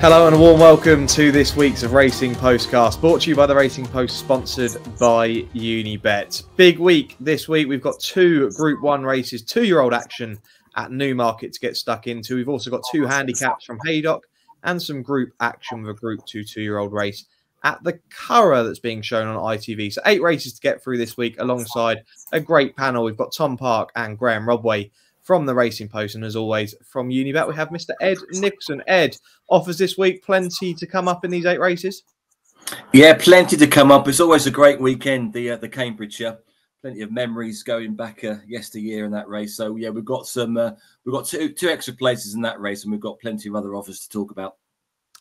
Hello and a warm welcome to this week's Racing Postcast, brought to you by the Racing Post, sponsored by Unibet. Big week this week. We've got two Group One races, two-year-old action at Newmarket to get stuck into. We've also got two handicaps from Haydock and some Group action with a Group Two two-year-old race at the Curragh that's being shown on ITV. So eight races to get through this week, alongside a great panel. We've got Tom Park and Graeme Rodway from the Racing Post. And as always, from Unibet, we have Mr. Ed Nicholson. Ed offers this week plenty to come up in these eight races. Yeah, plenty to come up. It's always a great weekend, the uh, the Cambridgeshire. Plenty of memories going back uh, yesteryear in that race. So yeah, we've got some uh, we've got two two extra places in that race, and we've got plenty of other offers to talk about.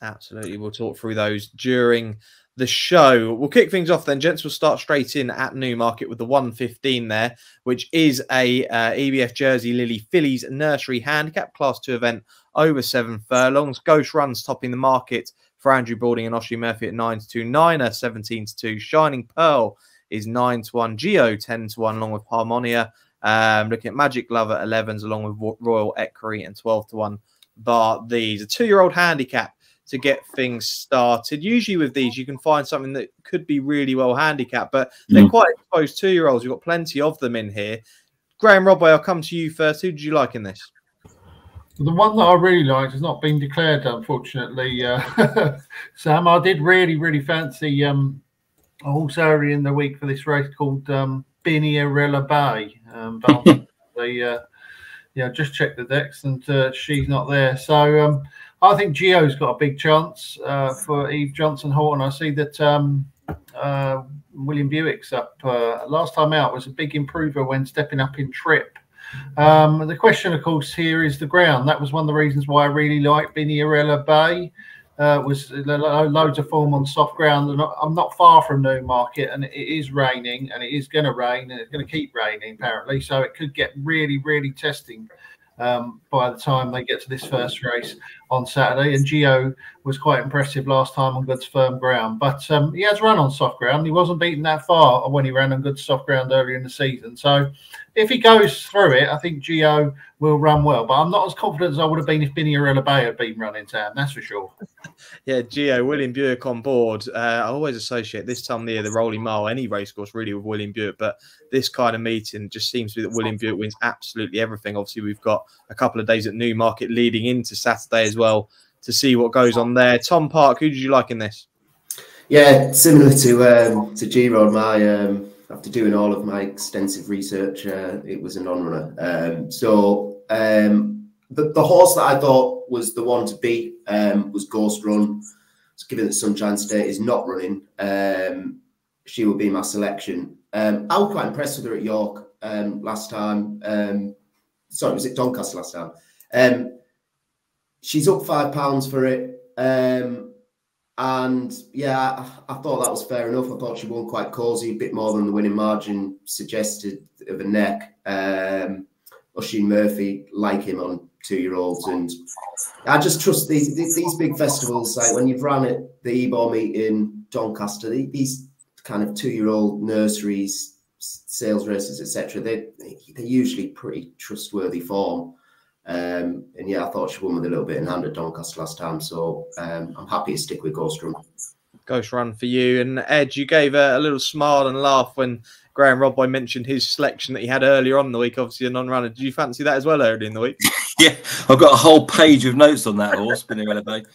Absolutely, we'll talk through those during the show. We'll kick things off then, gents. We'll start straight in at Newmarket with the 115 there, which is a uh, EBF Jersey Lily Fillies Nursery Handicap Class 2 event over seven furlongs. Ghost runs topping the market for Andrew Balding and Oisin Murphy at 9 to 2, Niner 17 to 2, Shining Pearl is 9 to 1, Geo 10 to 1, along with Harmonia. Um, looking at Magic Love at 11s, along with Royal Equerry and 12 to 1. But these, a two year old handicap to get things started. Usually with these, you can find something that could be really well handicapped, but they're mm. quite exposed two year olds. You've got plenty of them in here. Graeme Rodway, I'll come to you first. Who did you like in this? The one that I really liked has not been declared, unfortunately. Uh, Sam, I did really, really fancy um, a horse early in the week for this race called um, Binierella Bay. Um, but they, uh, yeah, just checked the decks and uh, she's not there. So, um, I think Geo's got a big chance uh, for Eve Johnson Houghton. I see that um, uh, William Buick's up. Uh, last time out was a big improver when stepping up in trip. Um, the question, of course, here is the ground. That was one of the reasons why I really like Binierella Bay. Uh, was loads of form on soft ground, and I'm not far from Newmarket, and it is raining, and it is going to rain, and it's going to keep raining apparently. So it could get really, really testing um, by the time they get to this first race on Saturday. And Geo was quite impressive last time on good firm ground, but um, he has run on soft ground. He wasn't beaten that far when he ran on good soft ground earlier in the season. So if he goes through it, I think Geo will run well. But I'm not as confident as I would have been if Binierella Bay had been running town. That's for sure. yeah, Geo, William Buick on board. Uh, I always associate this time near the Rowley Mile, any racecourse really, with William Buick. But this kind of meeting just seems to be that William Buick wins absolutely everything. Obviously, we've got a couple of days at Newmarket leading into Saturday as well to see what goes on there. Tom Park, who did you like in this? Yeah, similar to um, to G Rod, my um, after doing all of my extensive research, uh, it was a non-runner. Um, so um, the, the horse that I thought was the one to beat um, was Ghost Run. So given that Sunshine State is not running, um, she will be my selection. Um, I was quite impressed with her at York um, last time. Um, sorry, was it Doncaster last time? She's up five pounds for it. Um, and yeah, I, I, thought that was fair enough. I thought she won quite cosy, a bit more than the winning margin suggested of a neck. Um, Oisin Murphy, like him on two year olds. And I just trust these, these big festivals, like when you've run at the Ebor meet in Doncaster, these kind of two year old nurseries, sales races, etc., they, they're usually pretty trustworthy form. Um, and yeah, I thought she won with a little bit in hand at Doncaster last time. So um, I'm happy to stick with Ghost Run. Ghost Run for you. And Ed, you gave a, a little smile and laugh when Graeme Rodway mentioned his selection that he had earlier on in the week, obviously a non-runner. Did you fancy that as well earlier in the week? yeah, I've got a whole page of notes on that horse, Binierella Bay.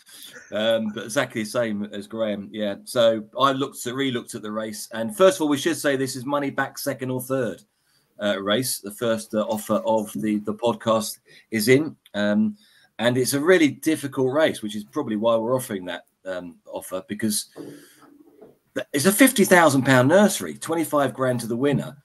Um, but exactly the same as Graeme. Yeah. So I looked at re-looked at the race, and first of all, we should say this is money back second or third uh, race. The first uh, offer of the the podcast is in, um, and it's a really difficult race, which is probably why we're offering that um, offer because it's a fifty thousand pound nursery, twenty five grand to the winner.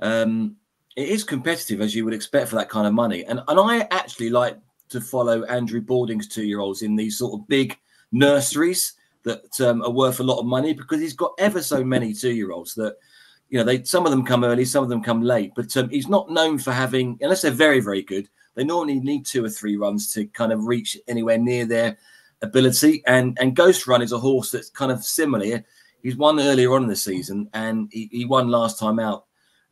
Um, it is competitive as you would expect for that kind of money, and and I actually like to follow Andrew Balding's two year olds in these sort of big nurseries that um, are worth a lot of money because he's got ever so many two year olds that you know, they some of them come early, some of them come late, but um, he's not known for having, unless they're very, very good, they normally need two or three runs to kind of reach anywhere near their ability. And and Ghost Run is a horse that's kind of similar. He's won earlier on in the season, and he, he won last time out,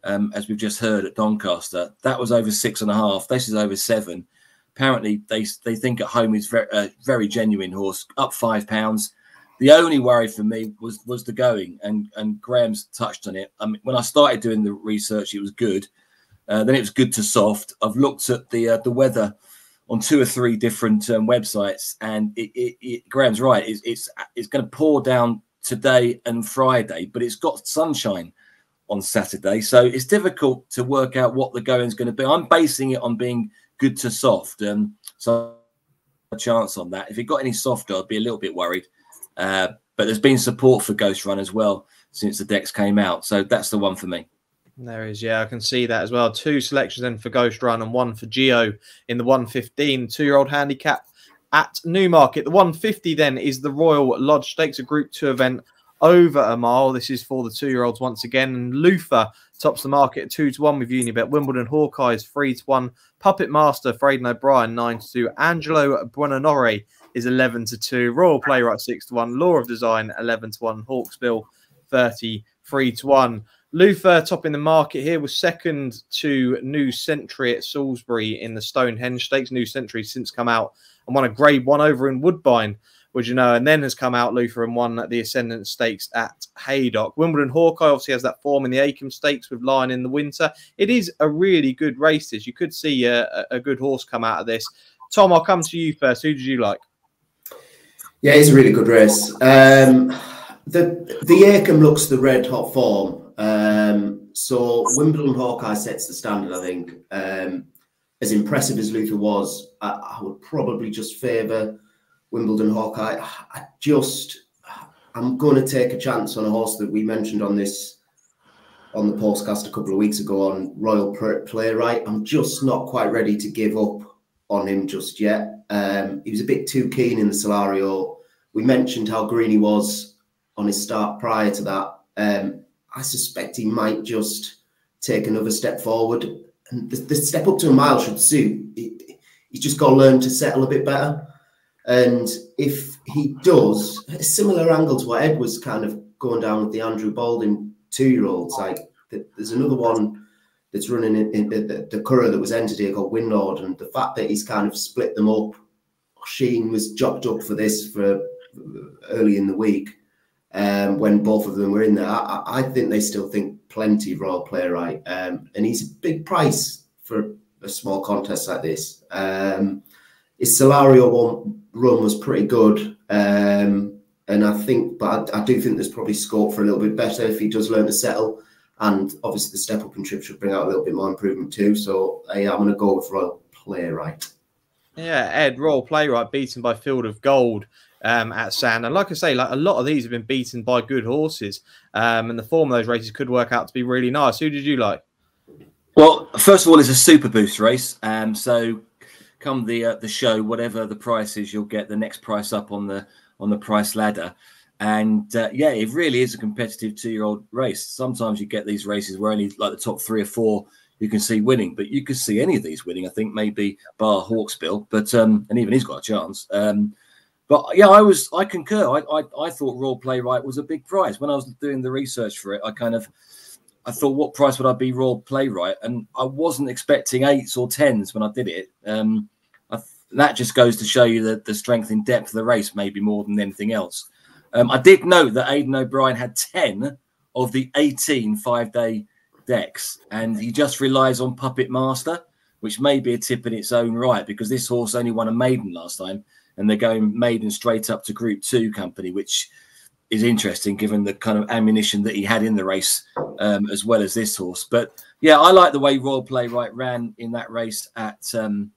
um, as we've just heard at Doncaster. That was over six and a half. This is over seven. apparently they they think at home is very uh, very genuine horse, up five pounds. The only worry for me was was the going, and and Graeme's touched on it. I mean, when I started doing the research, it was good. Uh, then it was good to soft. I've looked at the uh, the weather on two or three different um, websites, and it, it, it, Graeme's right. It's it's, it's going to pour down today and Friday, but it's got sunshine on Saturday, so it's difficult to work out what the going is going to be. I'm basing it on being good to soft, um, so a chance on that. If it got any softer, I'd be a little bit worried. Uh, but there's been support for Ghost Run as well since the decks came out, so that's the one for me. There is, yeah, I can see that as well. Two selections then for Ghost Run and one for Geo in the 115 two year old handicap at Newmarket. The 150 then is the Royal Lodge Stakes, a Group 2 event over a mile. This is for the two year olds once again. And Luther tops the market 2 to 1 with Unibet. Wimbledon Hawkeyes 3 to 1. Puppet Master for Aidan O'Brien 9 to 2. Angelo Buonarroti is 11 to 2. Royal Playwright 6 to 1. Law of Design 11 to 1. Hawksbill 33 to 1. Luther topping the market here was second to New Century at Salisbury in the Stonehenge Stakes. New Century since come out and won a grade one over in Woodbine, would you know, and then has come out Luther and won the Ascendant Stakes at Haydock. Wimbledon Hawkeye obviously has that form in the Acomb Stakes with Lion in the winter. It is a really good race. This you could see a, a good horse come out of this. Tom, I'll come to you first. Who did you like? Yeah, it's a really good race. Um, the the Acomb looks the red hot form. Um, so Wimbledon Hawkeye sets the standard, I think. Um, as impressive as Luther was, I, I would probably just favour Wimbledon Hawkeye. I just, I'm going to take a chance on a horse that we mentioned on this, on the postcast a couple of weeks ago on Royal Playwright. I'm just not quite ready to give up on him just yet. Um, he was a bit too keen in the Solario. We mentioned how green he was on his start prior to that. Um, I suspect he might just take another step forward. And the, the step up to a mile should suit. He, he's just got to learn to settle a bit better. And if he does, a similar angle to what Ed was kind of going down with the Andrew Balding two year olds, like there's another one that's running in, in, in the, the Curragh that was entered here called Windlord. And the fact that he's kind of split them up, Sheen was jocked up for this for early in the week um, when both of them were in there. I, I, think they still think plenty of Royal Playwright, um, and he's a big price for a small contest like this. Um, his Solario one run was pretty good, um, and I think, but I, I, do think there's probably scope for a little bit better if he does learn to settle. And obviously, the step up and trip should bring out a little bit more improvement too. So, yeah, I'm going to go with Royal Playwright. Yeah, Ed, Royal Playwright beaten by Field of Gold um, at Sand. And like I say, like a lot of these have been beaten by good horses, um, and the form of those races could work out to be really nice. Who did you like? Well, first of all, it's a super boost race. Um, so come the uh, the show, whatever the price is, you'll get the next price up on the on the price ladder. And uh, yeah, it really is a competitive two year old race. Sometimes you get these races where only like the top three or four you can see winning, but you could see any of these winning. I think maybe bar Hawksbill, but um, and even he's got a chance. Um, but yeah, I was I concur. I, I I thought Royal Playwright was a big prize when I was doing the research for it. I kind of I thought, what price would I be Royal Playwright? And I wasn't expecting eights or tens when I did it. Um, I, that just goes to show you the, the strength and depth of the race, maybe more than anything else. Um, I did note that Aidan O'Brien had 10 of the 18 five day decks, and he just relies on Puppet Master, which may be a tip in its own right because this horse only won a maiden last time and they're going maiden straight up to Group Two company, which is interesting given the kind of ammunition that he had in the race, um, as well as this horse. But yeah, I like the way Royal Playwright ran in that race at um,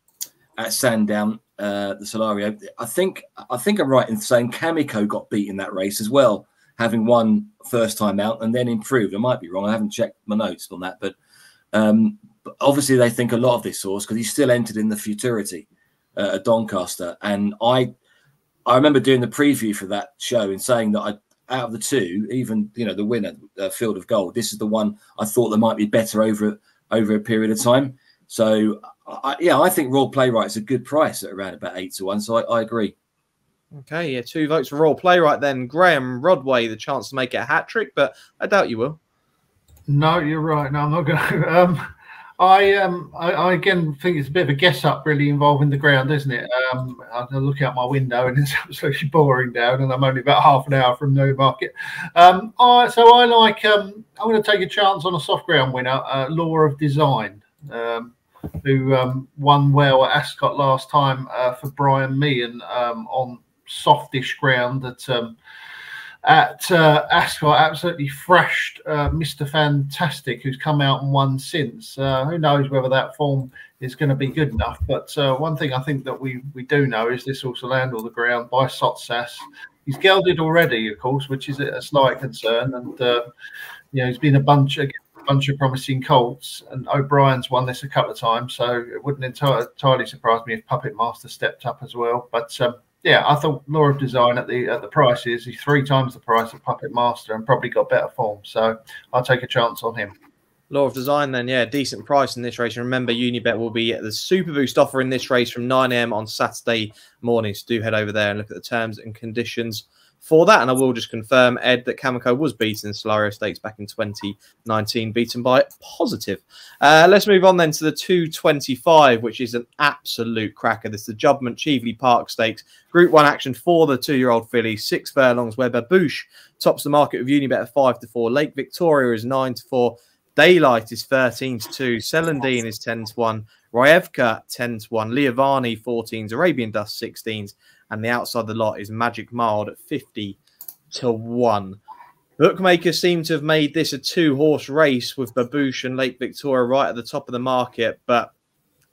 at Sandown, uh, the Solario. I think I think I'm right in saying Kameko got beat in that race as well, having won first time out and then improved. I might be wrong. I haven't checked my notes on that, but. Um, but obviously, they think a lot of this horse because he's still entered in the futurity uh, at Doncaster, and I I remember doing the preview for that show and saying that I out of the two, even you know the winner, uh, Field of Gold, this is the one I thought that might be better over over a period of time. So I, yeah, I think Royal Playwright's a good price at around about eight to one. So I, I agree. Okay, yeah, two votes for Royal Playwright. Then Graeme Rodway, the chance to make it a hat trick, but I doubt you will. No, you're right. No, I'm not going to. Um, I um I, I, again think it's a bit of a guess up really involving the ground, isn't it? Um, I look out my window and it's absolutely boring down, and I'm only about half an hour from Newmarket. Um, I, so I like um I'm going to take a chance on a soft ground winner, uh, Law of Design, um, who um, won well at Ascot last time uh, for Brian Meehan um, on softish ground that um at uh, Ascot, absolutely thrashed uh, Mr. Fantastic, who's come out and won since. Uh, who knows whether that form is going to be good enough? But uh, one thing I think that we we do know is this also land all the ground by Sottsass. He's gelded already, of course, which is a slight concern, and uh, you know he's been a bunch of bunch of promising colts, and O'Brien's won this a couple of times, so it wouldn't entirely, surprise me if Puppet Master stepped up as well. But um, yeah, I thought Law of Design at the at the price is he's three times the price of Puppet Master and probably got better form. So I'll take a chance on him. Law of Design, then, yeah, decent price in this race. And remember, Unibet will be at the Super Boost offer in this race from 9 a.m. on Saturday morning. So do head over there and look at the terms and conditions for that. And I will just confirm, Ed, that Kameko was beaten in Solario Stakes back in 2019, beaten by Positive. Uh, let's move on then to the 225, which is an absolute cracker. This is the Juddmonte Cheveley Park Stakes. Group 1 action for the two-year-old filly, six furlongs, where Babouche tops the market with Unibet at 5 to 4. Lake Victoria is 9 to 4. Daylight is 13 to 2. Celandine is 10 to 1. Ryevka 10 to 1. Leovanni 14s. Arabian Dust 16s and the outside of the lot is Magic Mild at 50 to 1. Bookmakers seem to have made this a two horse race with Babouche and Lake Victoria right at the top of the market. But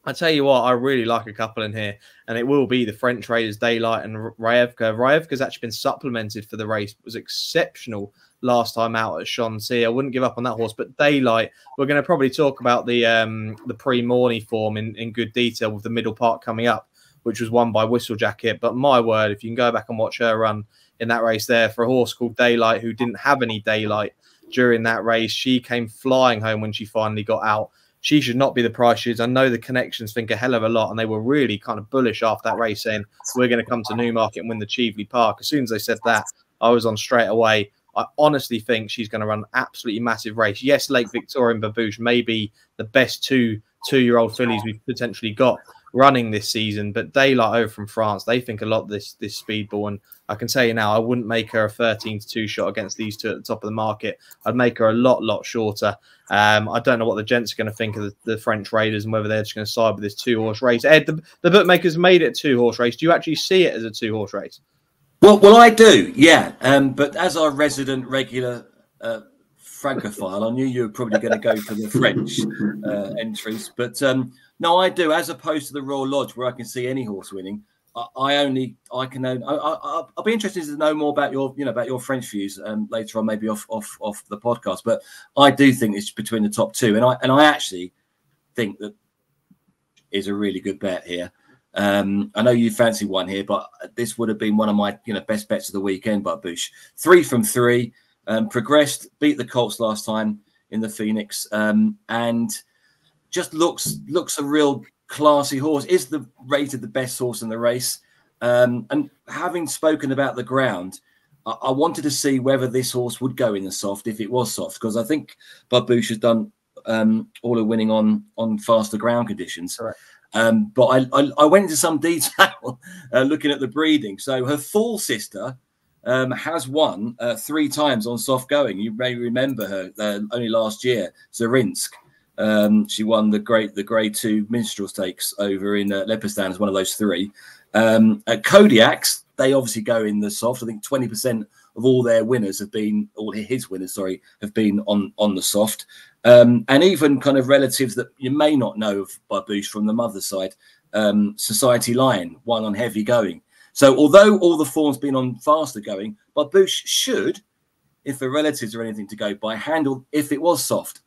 I tell you what, I really like a couple in here, and it will be the French Raiders Daylight and Ryevka. Ryevka's actually been supplemented for the race, it was exceptional last time out at Shanty. I wouldn't give up on that horse, but Daylight, we're going to probably talk about the um, the Prix Morny form in, in good detail with the Middle Park coming up which was won by Whistlejacket. But my word, if you can go back and watch her run in that race there for a horse called Daylight, who didn't have any daylight during that race, she came flying home when she finally got out. She should not be the price she is. I know the connections think a hell of a lot, and they were really kind of bullish after that race, saying we're going to come to Newmarket and win the Cheveley Park. As soon as they said that, I was on straight away. I honestly think she's going to run an absolutely massive race. Yes, Lake Victoria and Babouche may be the best two two-year-old fillies we've potentially got, running this season. But Daylight over from France, they think a lot this this speedball, and I can tell you now, I wouldn't make her a 13 to two shot against these two at the top of the market. I'd make her a lot lot shorter. Um, I don't know what the gents are going to think of the, the, French Raiders and whether they're just going to side with this two horse race. Ed, the, the bookmakers made it a two horse race. Do you actually see it as a two horse race? Well, well, I do, yeah. Um, but as our resident regular uh, francophile, I knew you were probably going to go for the French uh, entries. But um, no, I do. As opposed to the Royal Lodge, where I can see any horse winning, I, I only I can. Own, I, will be interested to know more about your you know about your French views um, later on, maybe off off off the podcast. But I do think it's between the top two, and I and I actually think that is a really good bet here. Um, I know you fancy one here, but this would have been one of my you know best bets of the weekend. Babouche three from three, um, progressed, beat the Colts last time in the Phoenix, um, and just looks looks a real classy horse. Is the rated the best horse in the race? Um, and having spoken about the ground, I, I, wanted to see whether this horse would go in the soft if it was soft, because I think Babouche has done um, all the winning on on faster ground conditions. Um, but I, I, I, went into some detail uh, looking at the breeding. So her full sister um, has won uh, three times on soft going. You may remember her uh, only last year, Zarinsk. Um, she won the great the Grade Two Minstrel Stakes over in uh, Leopardstown as one of those three. Um, at Kodiac's, they obviously go in the soft. I think twenty percent of all their winners have been, all his winners, sorry, have been on on the soft. Um, and even kind of relatives that you may not know of Babouche from the mother's side, um, Society Lion, one on heavy going. So although all the form's been on faster going, Babouche should, if the relatives are anything to go by, handle if it was soft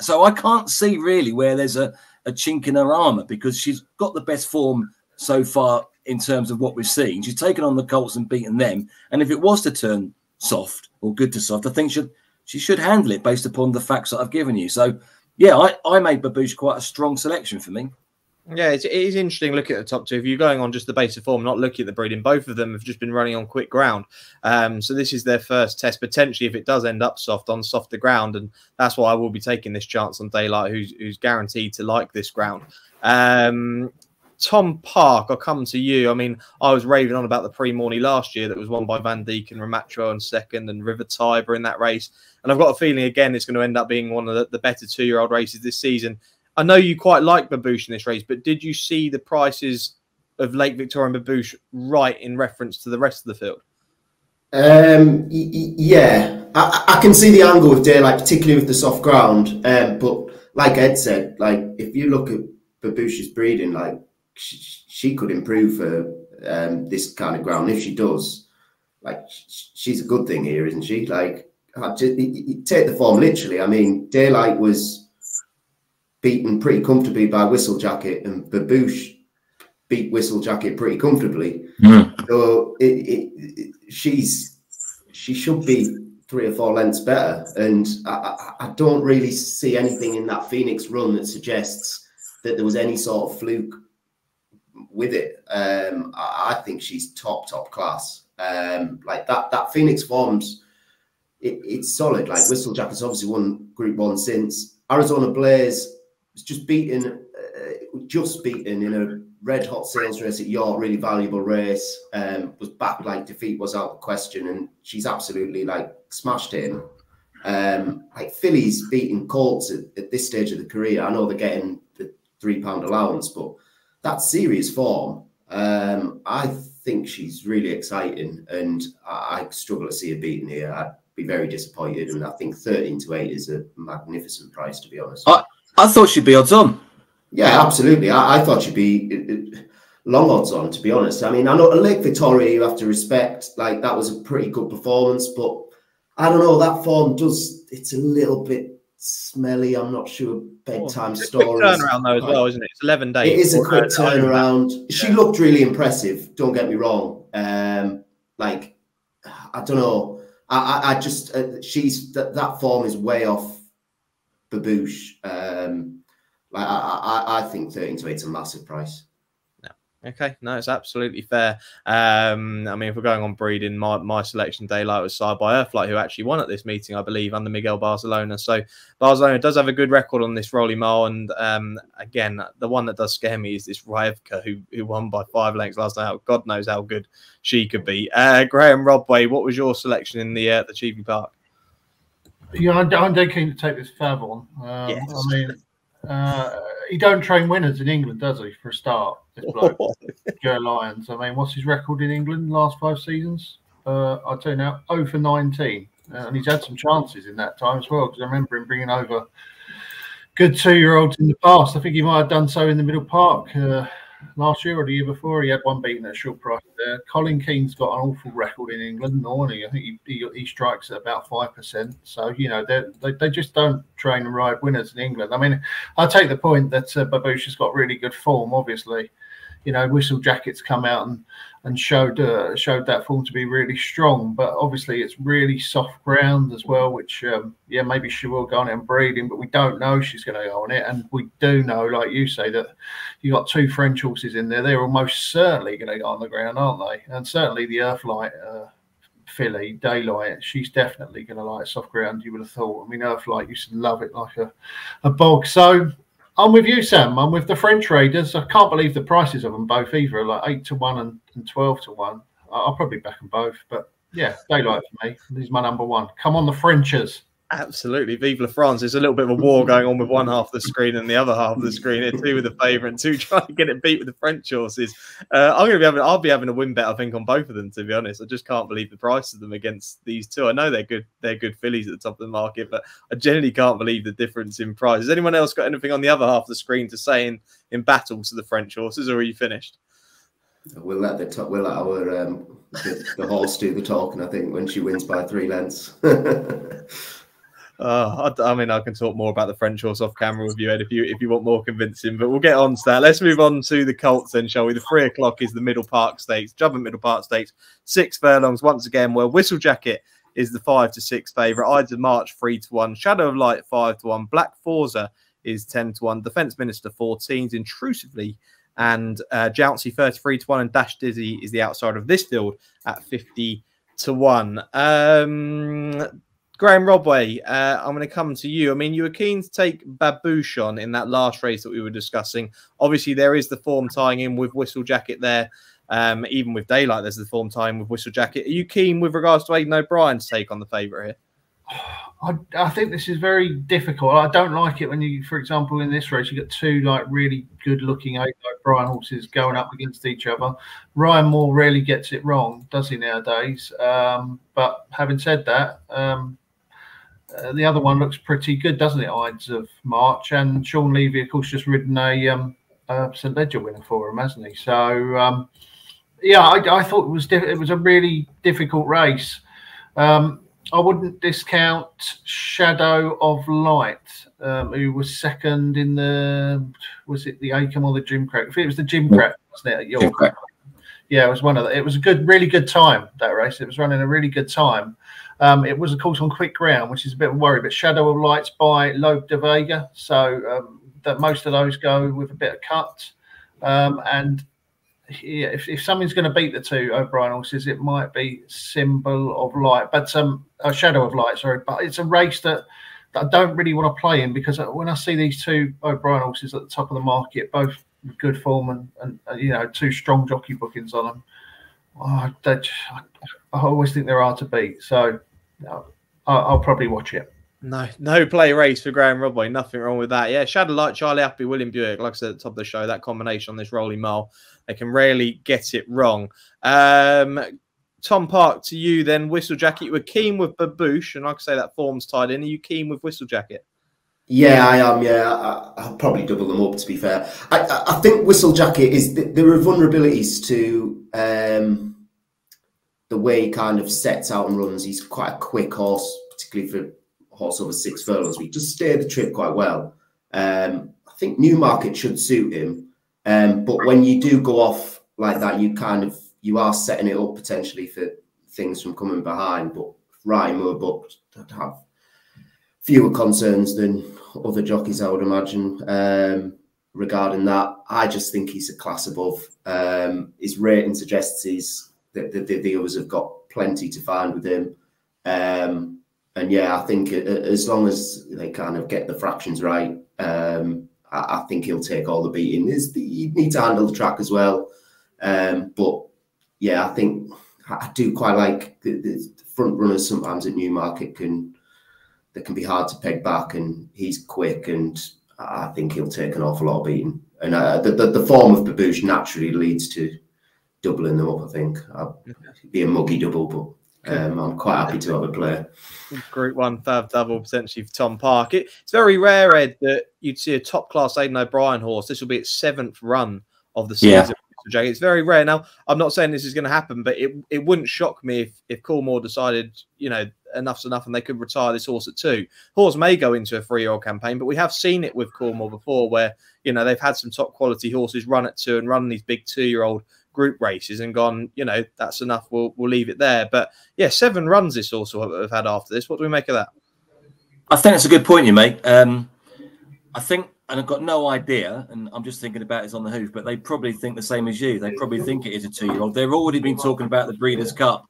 so I can't see really where there's a, a chink in her armor because she's got the best form so far in terms of what we've seen. She's taken on the Colts and beaten them. And if it was to turn soft or good to soft, I think she she should handle it based upon the facts that I've given you. So yeah, I, I made Babouche quite a strong selection for me. Yeah, it's, it is interesting looking at the top two. If you're going on just the base of form, not looking at the breeding, both of them have just been running on quick ground. Um, so this is their first test, potentially if it does end up soft on softer ground, and that's why I will be taking this chance on Daylight, who's who's guaranteed to like this ground. Um, Tom Park, I'll come to you. I mean, I was raving on about the Prix Morny last year that was won by Vandeek and Ramatuelle in second and River Tiber in that race. And I've got a feeling again it's going to end up being one of the, the better two year old races this season. I know you quite like Babouche in this race, but did you see the prices of Lake Victoria and Babouche right in reference to the rest of the field? Um, yeah, I, I, can see the angle with daylight, particularly with the soft ground. Um, but like Ed said, like if you look at Babouche's breeding, like she, she could improve for um, this kind of ground if she does. Like she's a good thing here, isn't she? Like just, take the form literally. I mean, Daylight was beaten pretty comfortably by Whistle Jacket, and Babouche beat Whistle Jacket pretty comfortably. Mm. So it, it, it, she's she should be three or four lengths better, and I, I, I don't really see anything in that Phoenix run that suggests that there was any sort of fluke with it. Um, I, I, think she's top top class. Um, like that that Phoenix forms, it, it's solid. Like Whistle Whistlejacket's obviously won Group One since Arizona Blaze was just beaten, uh, just beaten in a red hot sales race at York, really valuable race. Um, was back like defeat was out of the question, and she's absolutely like smashed him. Um, like Philly's beating Colts at, at this stage of the career. I know they're getting the three pound allowance, but that serious form, um, I think she's really exciting, and I, I struggle to see her beating here. I'd be very disappointed, and I think thirteen to eight is a magnificent price, to be honest. I thought she'd be odds on. Yeah, absolutely. I, I thought she'd be uh, uh, long odds on, to be honest. I mean, I know Lake Victoria, you have to respect. Like that was a pretty good performance, but I don't know. That form does. It's a little bit smelly. I'm not sure bedtime oh, stories. turnaround though as well, isn't it? It's 11 days. It is a quick turnaround. Yeah. She looked really impressive. Don't get me wrong. Um, like I don't know. I I, I just uh, she's that that form is way off Babouche. Um, like I, I I think 13 to 8 is a massive price. Okay, no, it's absolutely fair. Um, I mean, if we're going on breeding, my, my selection daylight was side by Earthlight, who actually won at this meeting, I believe, under Mickael Barzalona. So Barzalona does have a good record on this Rowley Mile, and um, again, the one that does scare me is this Ryevka, who who won by five lengths last night. God knows how good she could be. Uh, Graeme Rodway, what was your selection in the uh, the Cheveley Park? Yeah, I'm, I'm dead keen to take this Favon. Um, yes. I mean, uh, he don't train winners in England, does he? For a start, this bloke, Ger Lyons. I mean, what's his record in England last five seasons? Uh, I'll tell you now, 0 for 19, uh, and he's had some chances in that time as well. Because I remember him bringing over good two-year-olds in the past. I think he might have done so in the Middle Park uh, last year or the year before. He had one beaten at short price. Colin Keane's got an awful record in England, hasn't he? I think he, he, he strikes at about 5%. So, you know, they, they just don't train and ride winners in England. I mean, I take the point that uh, Babouche has got really good form, obviously. You know, Whistle Jackets come out and and showed uh, showed that form to be really strong. But obviously, it's really soft ground as well, which um, yeah, maybe she will go on and breeding, but we don't know she's going to go on it. And we do know, like you say, that you got two French horses in there. They're almost certainly going to go on the ground, aren't they? And certainly the Earthlight. Uh, filly, Daylight, she's definitely going to like soft ground. You would have thought. I mean, Earthlight used to love it like a, a bog. So I'm with you, Sam. I'm with the French Raiders. I can't believe the prices of them both either, like eight to one and, and twelve to one. I'll probably back them both, but yeah, daylight for me. He's my number one. Come on, the Frenchers. Absolutely. Vive la France. There's a little bit of a war going on with one half of the screen and the other half of the screen here, two with the favourite and two trying to get it beat with the French horses. Uh, I'm going to be having, I'll be having a win bet, I think, on both of them, to be honest. I just can't believe the price of them against these two. I know they're good, they're good fillies at the top of the market, but I generally can't believe the difference in price. Has anyone else got anything on the other half of the screen to say in, in battle to the French horses, or are you finished? We'll let the top, we'll let our um, the, the horse do the talking. I think when she wins by three lengths. Uh, I, I, mean, I can talk more about the French horse off camera with you, Ed, if you if you want more convincing. But we'll get on to that. Let's move on to the Colts then, shall we? The three o'clock is the Middle Park Stakes, Juddmonte Middle Park Stakes, six furlongs once again. Where Whistle Jacket is the five to six favourite, Ides of March three to one, Shadow of Light five to one, Black Forza is 10 to 1. Defense Minister 14s intrusively. And uh, Jouncy 33 to 1. And Dash Dizzy is the outside of this field at 50 to 1. Um, Graeme Rodway, uh, I'm going to come to you. I mean, you were keen to take Babouche on in that last race that we were discussing. Obviously, there is the form tying in with Whistle Jacket there. Um, even with daylight, there's the form tying with Whistle Jacket. Are you keen with regards to Aidan O'Brien to take on the favourite here? I, I, think this is very difficult. I don't like it when you, for example, in this race, you got two like really good-looking Aidan O'Brien horses going up against each other. Ryan Moore rarely gets it wrong, does he nowadays? Um, but having said that, um, uh, the other one looks pretty good, doesn't it? Ides of March, and Sean Levey, of course, just ridden a, um, a St Leger winner for him, hasn't he? So, um, yeah, I, I, thought it was it was a really difficult race. Um, I wouldn't discount Shadow of Light, um, who was second in the was it the Acomb or the Gimcrack? It was the Gimcrack, wasn't it? York? Yeah, it was one of the. It was a good, really good time that race. It was running a really good time. Um, it was, of course, on quick ground, which is a bit of a worry. But Shadow of Lights by Lope de Vega, so um, that most of those go with a bit of cut. Um, and yeah, if, if something's going to beat the two O'Brien horses, it might be Symbol of Light, but um, a Shadow of Light, sorry. But it's a race that, that I don't really want to play in because when I see these two O'Brien horses at the top of the market, both good form and, and uh, you know two strong jockey bookings on them, oh, I, always think they're hard to beat. So I'll, I'll probably watch it. No, no play race for Graeme Rodway. Nothing wrong with that. Yeah, Shadow Light, Charlie Appleby, William Buick. Like I said at the top of the show, that combination on this Rowley Mile, they can rarely get it wrong. Um, Tom Park, to you then, Whistle Jacket. You were keen with Babouche, and like I say, that form's tied in. Are you keen with Whistle Jacket? Yeah, I am. Yeah, I, will probably double them up. To be fair, I, I, think Whistle Jacket is there are vulnerabilities to um, the way he kind of sets out and runs. He's quite a quick horse, particularly for horse over six furlongs. We just steer the trip quite well. Um, I think Newmarket should suit him. Um, but when you do go off like that, you kind of you are setting it up potentially for things from coming behind. But Ryan Moore booked have fewer concerns than other jockeys, I would imagine. Um, regarding that, I just think he's a class above. Um, his rating suggests he's the, the, the, others have got plenty to find with him. Um, and yeah, I think as long as they kind of get the fractions right, um, I, I, think he'll take all the beating. Is you need to handle the track as well, um, but yeah, I think I do quite like the, the, front runners. Sometimes at Newmarket can they can be hard to peg back, and he's quick, and I think he'll take an awful lot of beating. And uh, the, the, the form of Babouche naturally leads to doubling them up. I think I'll be a muggy double, but um, I'm quite happy to have a player. Group one third double potentially for Tom Park. It, it's very rare, Ed, that you'd see a top class Aidan O'Brien horse. This will be its seventh run of the season. Yeah. It's very rare. Now, I'm not saying this is going to happen, but it, it wouldn't shock me if, if Coolmore decided, you know, enough's enough and they could retire this horse at two. Horse may go into a three year old campaign, but we have seen it with Coolmore before where, you know, they've had some top quality horses run at two and run these big two year old group races and gone, you know, that's enough. We'll we'll leave it there. But yeah, seven runs this also have had after this. What do we make of that? I think that's a good point you make. Um, I think, and I've got no idea, and I'm just thinking about this on the hoof, but they probably think the same as you. They probably think it is a two-year-old. They've already been talking about the Breeders' Cup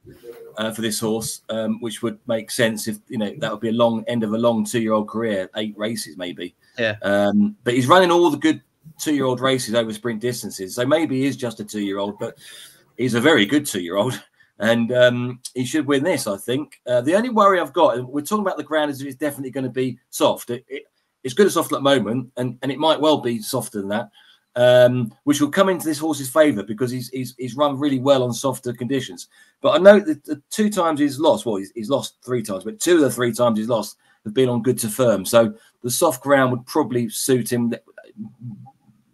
uh, for this horse, um, which would make sense if you know that would be a long end of a long two-year-old career, eight races maybe. Yeah. Um, but he's running all the good two year old races over sprint distances. So maybe he is just a two year old, but he's a very good two year old. And um, he should win this, I think. Uh, the only worry I've got, we're talking about the ground, is it's definitely going to be soft. It, it, it's good as soft at the moment, and, and it might well be softer than that, um, which will come into this horse's favour because he's, he's, he's run really well on softer conditions. But I know that the two times he's lost, well, he's, he's lost three times, but two of the three times he's lost have been on good to firm. So the soft ground would probably suit him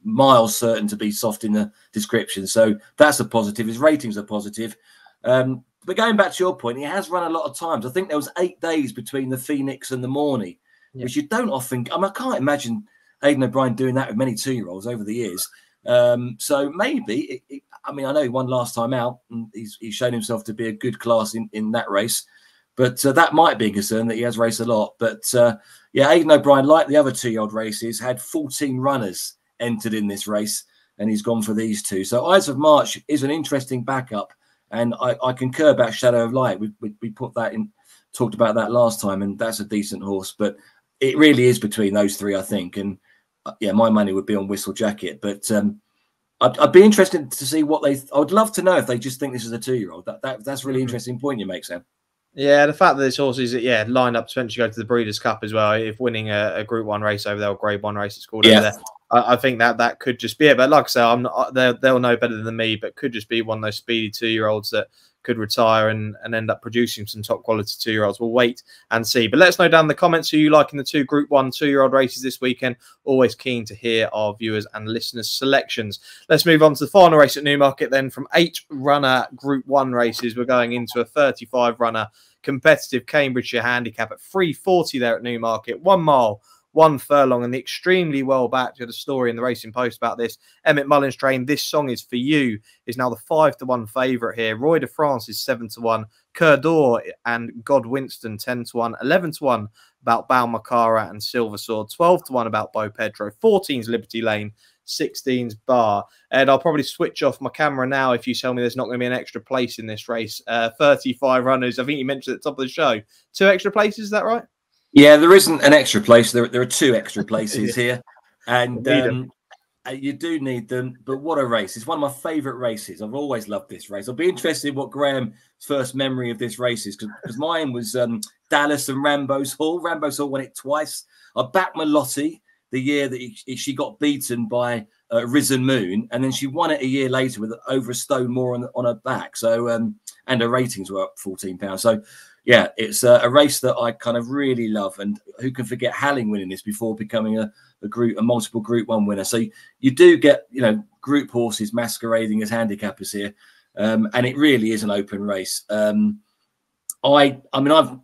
miles certain to be soft in the description. So that's a positive. His ratings are positive. Um, but going back to your point, he has run a lot of times. I think there was eight days between the Phoenix and the Morny, yeah. which you don't often. I mean, I can't imagine Aidan O'Brien doing that with many two-year-olds over the years. Um, so maybe, it, it, I mean, I know he won last time out, and he's, he's shown himself to be a good class in, in that race. But uh, that might be a concern that he has raced a lot. But uh, yeah, Aidan O'Brien, like the other two year old races, had 14 runners entered in this race, and he's gone for these two. So Ides of March is an interesting backup, and I, I concur about Shadow of Light. We, we, we put that in, talked about that last time, and that's a decent horse. But it really is between those three, I think. And uh, yeah, my money would be on Whistle Jacket, but um, I'd, I'd, be interested to see what they. I would love to know if they just think this is a two-year-old. That, that that's really mm-hmm. interesting point you make, Sam. Yeah, the fact that this horse is yeah lined up to eventually go to the Breeders' Cup as well. If winning a, a Group One race over there or Grade One race, it's called yeah. over there. I, I, think that that could just be it. But like I say, I'm not. They'll know better than me. But could just be one of those speedy two-year-olds that could retire and, and end up producing some top quality two year olds. We'll wait and see. But let us know down in the comments who you like in the two Group One two year old races this weekend. Always keen to hear our viewers and listeners' selections. Let's move on to the final race at Newmarket then. From eight runner Group One races, we're going into a 35 runner competitive Cambridgeshire handicap at 340 there at Newmarket. One mile one furlong and the extremely well backed. You had a story in the Racing Post about this. Emmet Mullins train, This Song is for You is now the five to one favourite here. Roi de France is seven to one. Curdor and God Winston 10 to 1, 11 to 1 about Balmakara and Silver Sword, 12 to 1 about Bo Pedro, 14's Liberty Lane, 16's Bar. And I'll probably switch off my camera now if you tell me there's not going to be an extra place in this race. Uh, 35 runners. I think you mentioned at the top of the show. Two extra places, is that right? Yeah, there isn't an extra place. There, there are two extra places here, and um, uh, you do need them. But what a race! It's one of my favourite races. I've always loved this race. I'll be interested in what Graeme's first memory of this race is, because mine was um, Dallas and Rambo's Hall. Rambo's Hall won it twice. I backed Mellottie the year that he, she got beaten by uh, Risen Moon, and then she won it a year later with over a stone more on, on her back. So, um, and her ratings were up fourteen pounds. So yeah, it's a, a, race that I kind of really love. And who can forget Halling winning this before becoming a, a group, a multiple Group One winner? So you, you do get, you know, group horses masquerading as handicappers here, um, and it really is an open race. Um, I, I mean, I've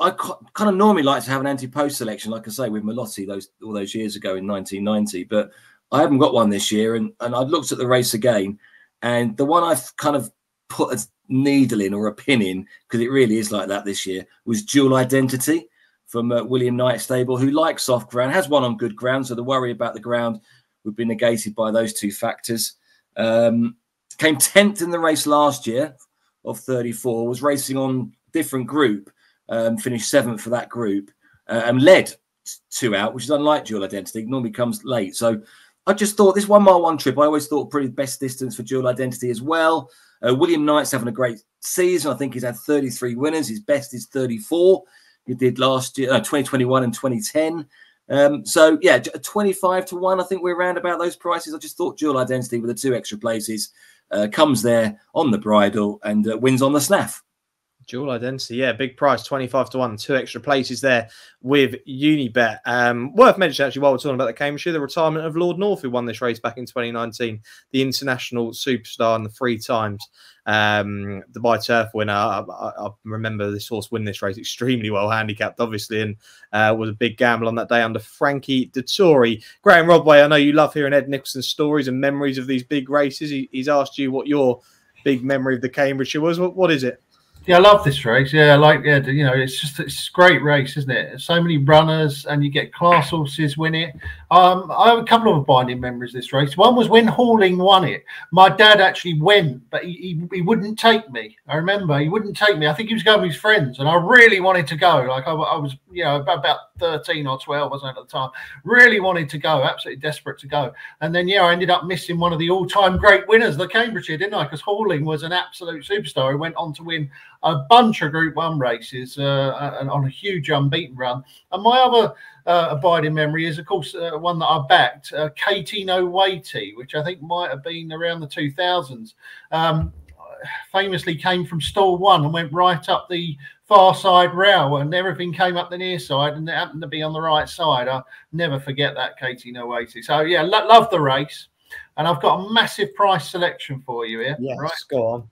I kind of normally like to have an anti-post selection, like I say, with Mellottie those all those years ago in 1990, but I haven't got one this year. And and I've looked at the race again, and the one I've kind of put a needle in or a pin in, because it really is like that this year, was Dual Identity from uh, William Knight Stable, who likes soft ground, has one on good ground. So the worry about the ground would be negated by those two factors. Um, came 10th in the race last year of 34, was racing on different group, um, finished seventh for that group, uh, and led two out, which is unlike dual identity. normally comes late. So I just thought this one mile one trip, I always thought pretty best distance for dual identity as well. Uh, William Knight's having a great season. I think he's had 33 winners. His best is 34. He did last year, uh, 2021 and 2010. Um, so yeah, 25 to one. I think we're around about those prices. I just thought dual identity with the two extra places uh, comes there on the bridle and uh, wins on the snaff. Dual identity, yeah, big price, 25 to 1, two extra places there with Unibet. Um, worth mentioning, actually, while we're talking about the Cambridgeshire, the retirement of Lord North, who won this race back in 2019, the international superstar and the three times um, the Dubai Turf winner. I, I, I, remember this horse win this race extremely well handicapped, obviously, and uh, was a big gamble on that day under Frankie Dettori. Graeme Rodway, I know you love hearing Ed Nicholson's stories and memories of these big races. He, he's asked you what your big memory of the Cambridgeshire was. what, what is it? Yeah, I love this race. Yeah, I like yeah, you know, it's just it's a great race, isn't it? So many runners, and you get class horses win it. Um, I have a couple of binding memories of this race. One was when Halling won it. My dad actually went, but he, he, he, wouldn't take me. I remember he wouldn't take me. I think he was going with his friends, and I really wanted to go. Like I, I was, you know, about thirteen or twelve, wasn't it, at the time. Really wanted to go, absolutely desperate to go. And then yeah, I ended up missing one of the all-time great winners, the Cambridgeshire, didn't I? Because Halling was an absolute superstar. He went on to win a bunch of Group One races uh, and on a huge unbeaten run. And my other uh, abiding memory is, of course, uh, one that I backed, uh, Katy Nowaitee, which I think might have been around the 2000s. Um, famously came from stall one and went right up the far side rail and everything came up the near side and it happened to be on the right side. I never forget that Katy Nowaitee. So yeah, lo love the race. And I've got a massive price selection for you here. Yes, right? go on.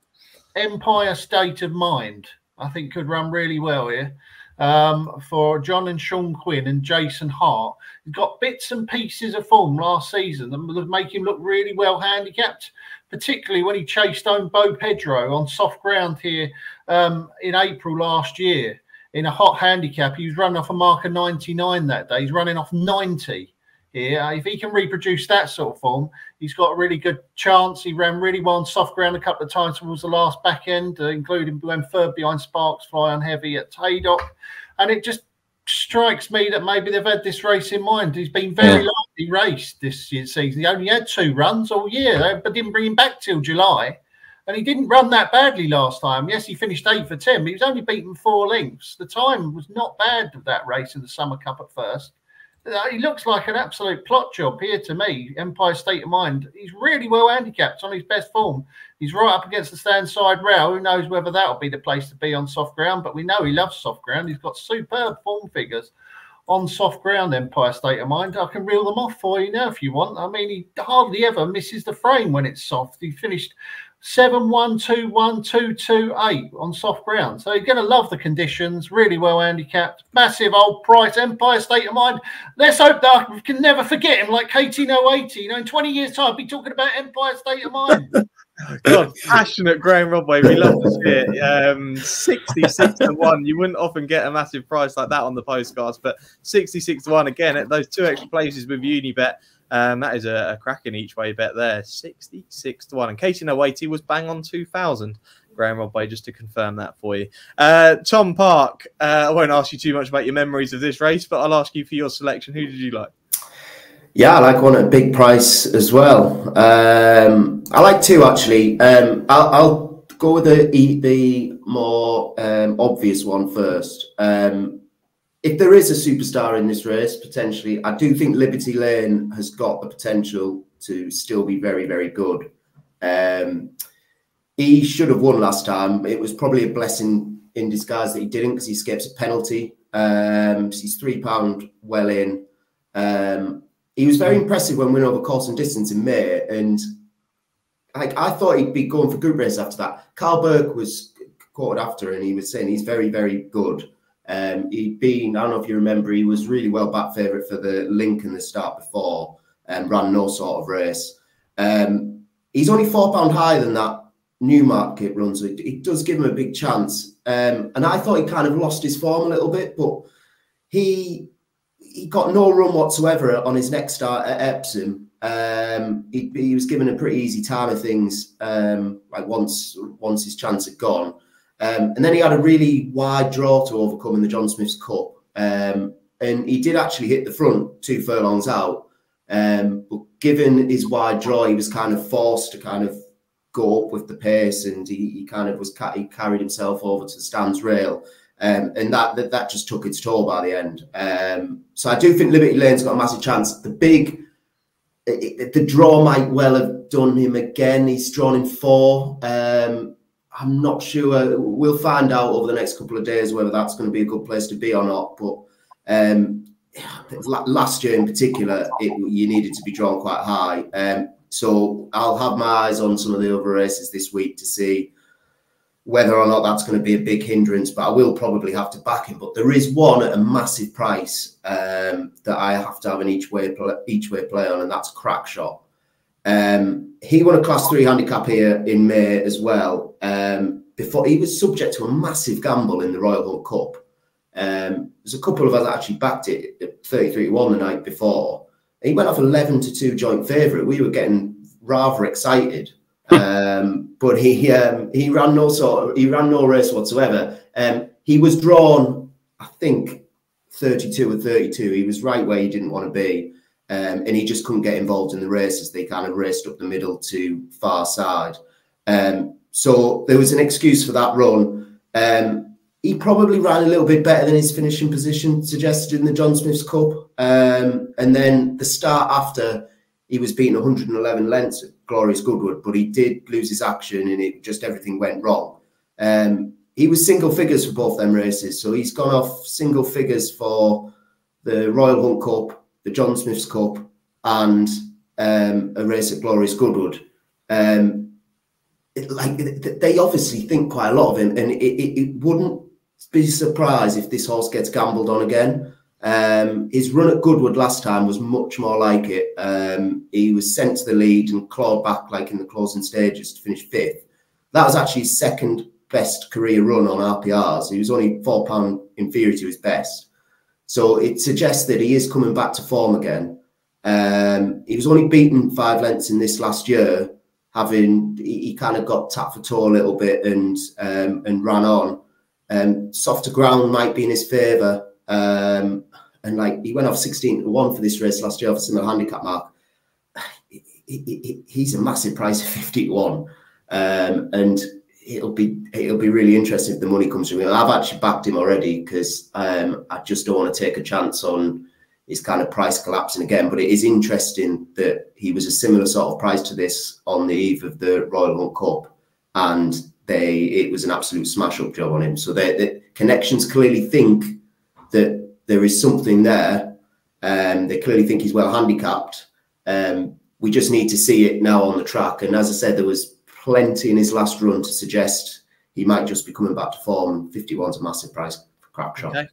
Empire State of Mind, I think could run really well here um, for John and Sean Quinn and Jason Hart. He's got bits and pieces of form last season that make him look really well handicapped. Particularly when he chased on Bo Pedro on soft ground here um, in April last year in a hot handicap. He was running off a marker 99 that day. He's running off 90 here. If he can reproduce that sort of form, he's got a really good chance. He ran really well on soft ground a couple of times towards the last back end, uh, including when third behind Sparks Fly on heavy at Haydock. And it just strikes me that maybe they've had this race in mind. He's been very yeah. lightly raced this season. He only had two runs all year, but didn't bring him back till July. And he didn't run that badly last time. Yes, he finished eight for 10, but he was only beaten four lengths. The time was not bad of that race in the Summer Cup at first. Uh, he looks like an absolute plot job here to me. Empire State of Mind. He's really well handicapped on his best form. He's right up against the stand side rail. Who knows whether that'll be the place to be on soft ground? But we know he loves soft ground. He's got superb form figures on soft ground. Empire State of Mind. I can reel them off for you now if you want. I mean, he hardly ever misses the frame when it's soft. He finished seven one two one two two eight on soft ground. So you're going to love the conditions. Really well handicapped. Massive old price. Empire State of Mind. Let's hope that we can never forget him like Katy Nowaitee. You know, in 20 years' time, I'll be talking about Empire State of Mind. God, passionate Graeme Rodway. We love to see it. Um, 66 to 1. You wouldn't often get a massive price like that on the postcards, but 66 to 1 again at those two extra places with Unibet. Um, that is a, a cracking each way bet there. 66 to 1. And Katy Nowaitee was bang on 2000. Graeme Rodway, just to confirm that for you. Uh, Tom Park, uh, I won't ask you too much about your memories of this race, but I'll ask you for your selection. Who did you like? Yeah, I like one at a big price as well. Um, I like two actually. Um, I'll, I'll, go with the the more um, obvious one first. Um, if there is a superstar in this race, potentially, I do think Liberty Lane has got the potential to still be very, very good. Um, he should have won last time. It was probably a blessing in disguise that he didn't because he escapes a penalty. Um, he's three pound well in. Um, he was very impressive when winning over course and distance in May, and like I thought he'd be going for good race after that. Karl Burke was quoted after, and he was saying he's very, very good. Um, he'd been, I don't know if you remember, he was really well back favourite for the Lincoln the start before and ran no sort of race. Um, he's only four pound higher than that Newmarket run, so it, it does give him a big chance. Um, and I thought he kind of lost his form a little bit, but he he got no run whatsoever on his next start at Epsom. Um, he, he, was given a pretty easy time of things, um, like once once his chance had gone. Um, and then he had a really wide draw to overcome in the John Smith's Cup. Um, and he did actually hit the front two furlongs out. Um, but given his wide draw, he was kind of forced to kind of go up with the pace and he, he kind of was he carried himself over to the stands rail. Um, and that, that, that just took its toll by the end. Um, so I do think Liberty Lane's got a massive chance. The big, it, it, the draw might well have done him again. He's drawn in four. Um, I'm not sure. We'll find out over the next couple of days whether that's going to be a good place to be or not. But um, last year in particular, it, you needed to be drawn quite high. Um, so I'll have my eyes on some of the other races this week to see whether or not that's going to be a big hindrance. But I will probably have to back him. But there is one at a massive price um, that I have to have an each way play, each way play on, and that's Crackshot. Um, he won a Class Three handicap here in May as well. Um, before he was subject to a massive gamble in the Royal Hunt Cup. Um, there's a couple of us actually backed it at 33 to 1 the night before. He went off 11 to 2 joint favourite. We were getting rather excited. But he um, he ran no sort he ran no race whatsoever. Um, he was drawn, I think, 32 or 32. He was right where he didn't want to be. Um, and he just couldn't get involved in the race as they kind of raced up the middle to far side. Um, so there was an excuse for that run. Um, he probably ran a little bit better than his finishing position suggested in the John Smith's Cup. Um, and then the start after, he was beating 111 lengths Glorious Goodwood, but he did lose his action and it just everything went wrong. Um, he was single figures for both them races. So he's gone off single figures for the Royal Hunt Cup the John Smith's Cup, and um, a race at Glorious Goodwood. Um, it, like they obviously think quite a lot of him, and it, it, it, wouldn't be surprised if this horse gets gambled on again. Um, his run at Goodwood last time was much more like it. Um, he was sent to the lead and clawed back like in the closing stages to finish fifth. That was actually his second best career run on RPRs. He was only four pound inferior to his best. So it suggests that he is coming back to form again. Um, he was only beaten five lengths in this last year, having he, he kind of got tapped for toe a little bit and um, and ran on. Um, softer ground might be in his favour. Um, and like he went off 16 to 1 for this race last year for similar handicap mark. He, he, he's a massive price of 50 to 1. Um, and it'll be it'll be really interesting if the money comes from him. I've actually backed him already because um, I just don't want to take a chance on his kind of price collapsing again. But it is interesting that he was a similar sort of price to this on the eve of the Royal Hunt Cup, and they it was an absolute smash up job on him. So the connections clearly think that there is something there. Um, they clearly think he's well handicapped. Um, we just need to see it now on the track. And as I said, there was plenty in his last run to suggest he might just be coming back to form. 51's a massive price for Crackshot. Okay.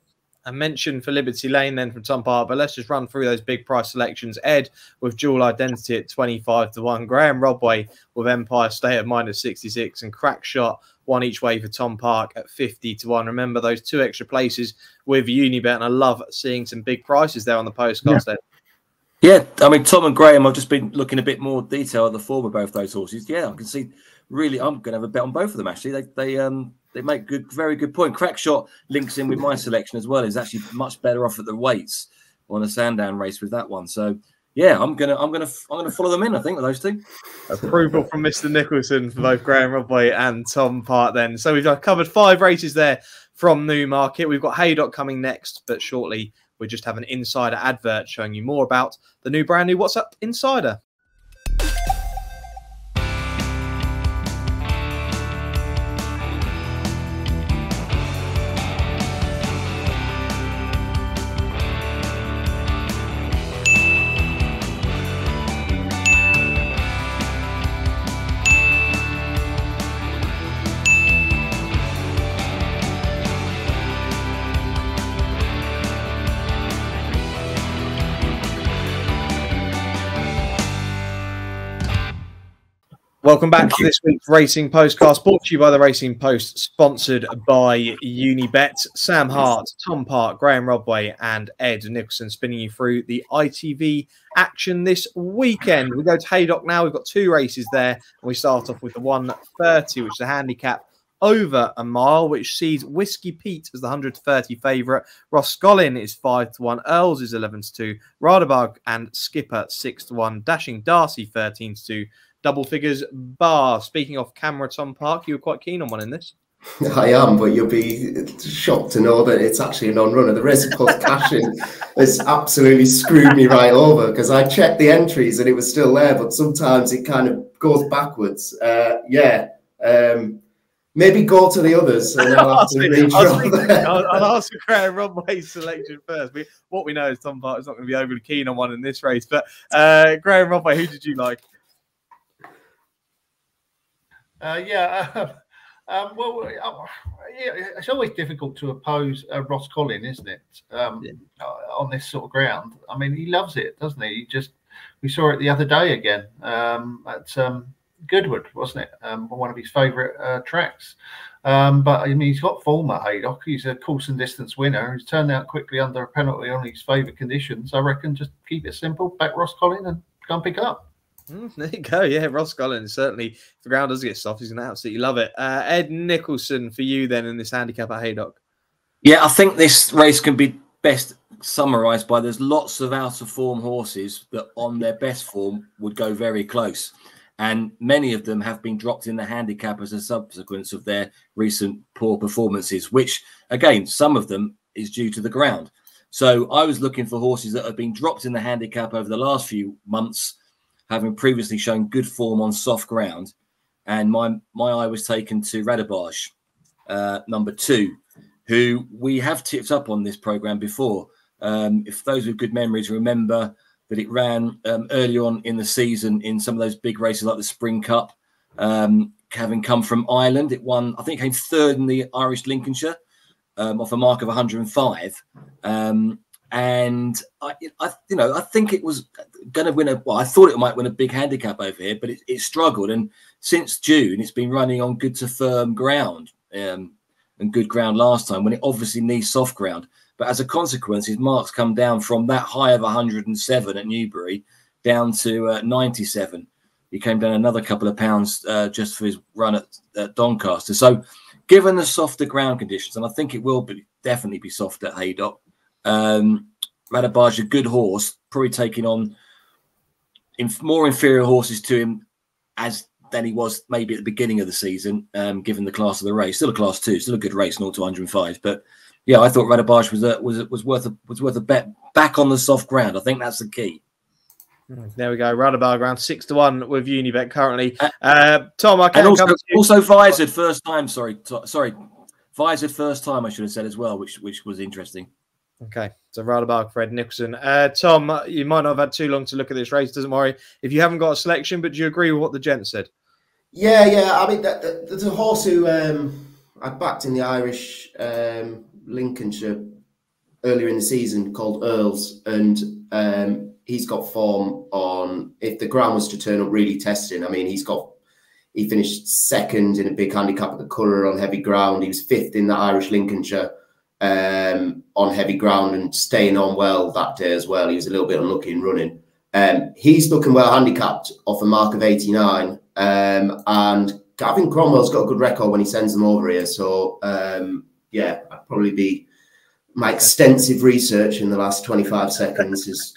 I mentioned for Liberty Lane then from Tom Park, but let's just run through those big price selections. Ed with dual identity at 25 to 1, Graeme Rodway with Empire State at minus 66, and Crackshot one each way for Tom Park at 50 to 1. Remember those two extra places with Unibet, and I love seeing some big prices there on the postcards yeah. Yeah, I mean Tom and Graeme. I've just been looking a bit more detail at the form of both those horses. Yeah, I can see. Really, I'm going to have a bet on both of them. Actually, they they um they make good, very good point. Crackshot links in with my selection as well. Is actually much better off at the weights on a Sandown race with that one. So yeah, I'm gonna I'm gonna I'm gonna follow them in. I think with those two. Approval from Mr. Nicholson for both Graeme Rodway and Tom Park. Then, so we've uh, covered five races there from Newmarket. We've got Haydock coming next, but shortly we just have an insider advert showing you more about the new brand new WhatsApp Insider. Welcome back to this week's Racing Postcast, brought to you by the Racing Post, sponsored by Unibet. Sam Hart, Tom Park, Graeme Rodway, and Ed Nicholson spinning you through the ITV action this weekend. We go to Haydock now. We've got two races there, and we start off with the 130, which is a handicap over a mile, which sees Whiskey Pete as the 130 favourite. Roscollin is 5 to 1. Earls is 11 to 2. Radebug and Skipper 6 to 1. Dashing Darcy 13 to 2 double figures bar. Speaking of camera, Tom Park, you were quite keen on one in this. I am, but you'll be shocked to know that it's actually a non-runner. The race called Cashing has absolutely screwed me right over because I checked the entries and it was still there, but sometimes it kind of goes backwards. Uh, yeah, um, maybe go to the others and I'll have to I'll, I'll, ask Graeme Rodway's selection first. We, what we know is Tom Park is not going to be overly keen on one in this race, but uh, Graeme Rodway, who did you like? Uh, yeah. Um, well, uh, yeah, it's always difficult to oppose uh, Roscollin, isn't it? Um, yeah. Uh, on this sort of ground. I mean, he loves it, doesn't he? He just we saw it the other day again um, at um, Goodwood, wasn't it? Um, one of his favourite uh, tracks. Um, but I mean, he's got form at Haydock. He's a course and distance winner. He's turned out quickly under a penalty on his favourite conditions. I reckon just keep it simple, back Roscollin and go and pick up. Mm, there you go. Yeah, Roscollin certainly. If the ground does get soft, he's going to absolutely love it. Uh, Ed Nicholson for you then in this handicap at Haydock. Yeah, I think this race can be best summarised by there's lots of out of form horses that on their best form would go very close. And many of them have been dropped in the handicap as a subsequence of their recent poor performances, which again, some of them is due to the ground. So I was looking for horses that have been dropped in the handicap over the last few months having previously shown good form on soft ground. And my my eye was taken to Radabaj, uh, number two, who we have tipped up on this program before. Um, if those with good memories remember that it ran um, early on in the season in some of those big races like the Spring Cup, um, having come from Ireland, it won. I think it came third in the Irish Lincolnshire um, off a mark of 105. And I, I, you know, I think it was going to win a. Well, I thought it might win a big handicap over here, but it, it struggled. And since June, it's been running on good to firm ground um, and good ground last time when it obviously needs soft ground. But as a consequence, his marks come down from that high of 107 at Newbury down to uh, 97. He came down another couple of pounds uh, just for his run at, at, Doncaster. So, given the softer ground conditions, and I think it will be definitely be soft at Haydock, um, Radabaj, a good horse, probably taking on inf- more inferior horses to him as than he was maybe at the beginning of the season, um, given the class of the race. Still a class two, still a good race, 0 to 105. But yeah, I thought Radabaj was a, was a, was worth a, was worth a bet back on the soft ground. I think that's the key. Hmm, there we go. Roundabout ground six to one with Unibet currently. Uh, uh Tom, I can also, also Visored first time. Sorry, sorry, Visored first time. I should have said as well, which which was interesting. Okay, so Roundabout Fred Nicholson. Uh, Tom, you might not have had too long to look at this race. Doesn't worry if you haven't got a selection. But do you agree with what the gent said? Yeah, yeah. I mean, there's a horse who um, I backed in the Irish um, Lincolnshire earlier in the season called Earls, and um, he's got form on. If the ground was to turn up really testing, I mean, he's got. He finished second in a big handicap at the Curragh on heavy ground. He was fifth in the Irish Lincolnshire um, on heavy ground and staying on well that day as well. He was a little bit unlucky in running. Um, he's looking well handicapped off a mark of 89. Um, and Gavin Cromwell's got a good record when he sends them over here. So, um, yeah, I'd probably be my extensive research in the last 25 seconds has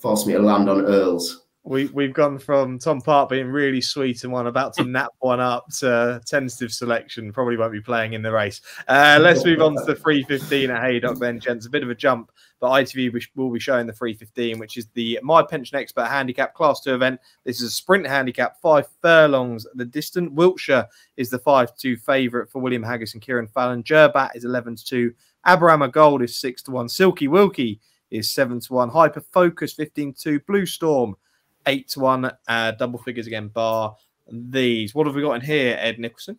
forced me to land on Earls. We we've gone from Tom Park being really sweet and one about to nap one up to tentative selection. Probably won't be playing in the race. Uh, let's move on to the 315 at Haydock then, gents. A bit of a jump, but ITV will be showing the 315, which is the My Pension Expert Handicap Class 2 event. This is a sprint handicap, five furlongs. The distant Wiltshire is the 5 2 favourite for William Haggas and Cieren Fallon. Jerbat is 11 2. Abraham Gold is 6 to 1. Silky Wilkie is 7 to 1. Hyper Focus 15 2. Blue Storm 8 to 1. Uh, double figures again, bar these. What have we got in here, Ed Nicholson?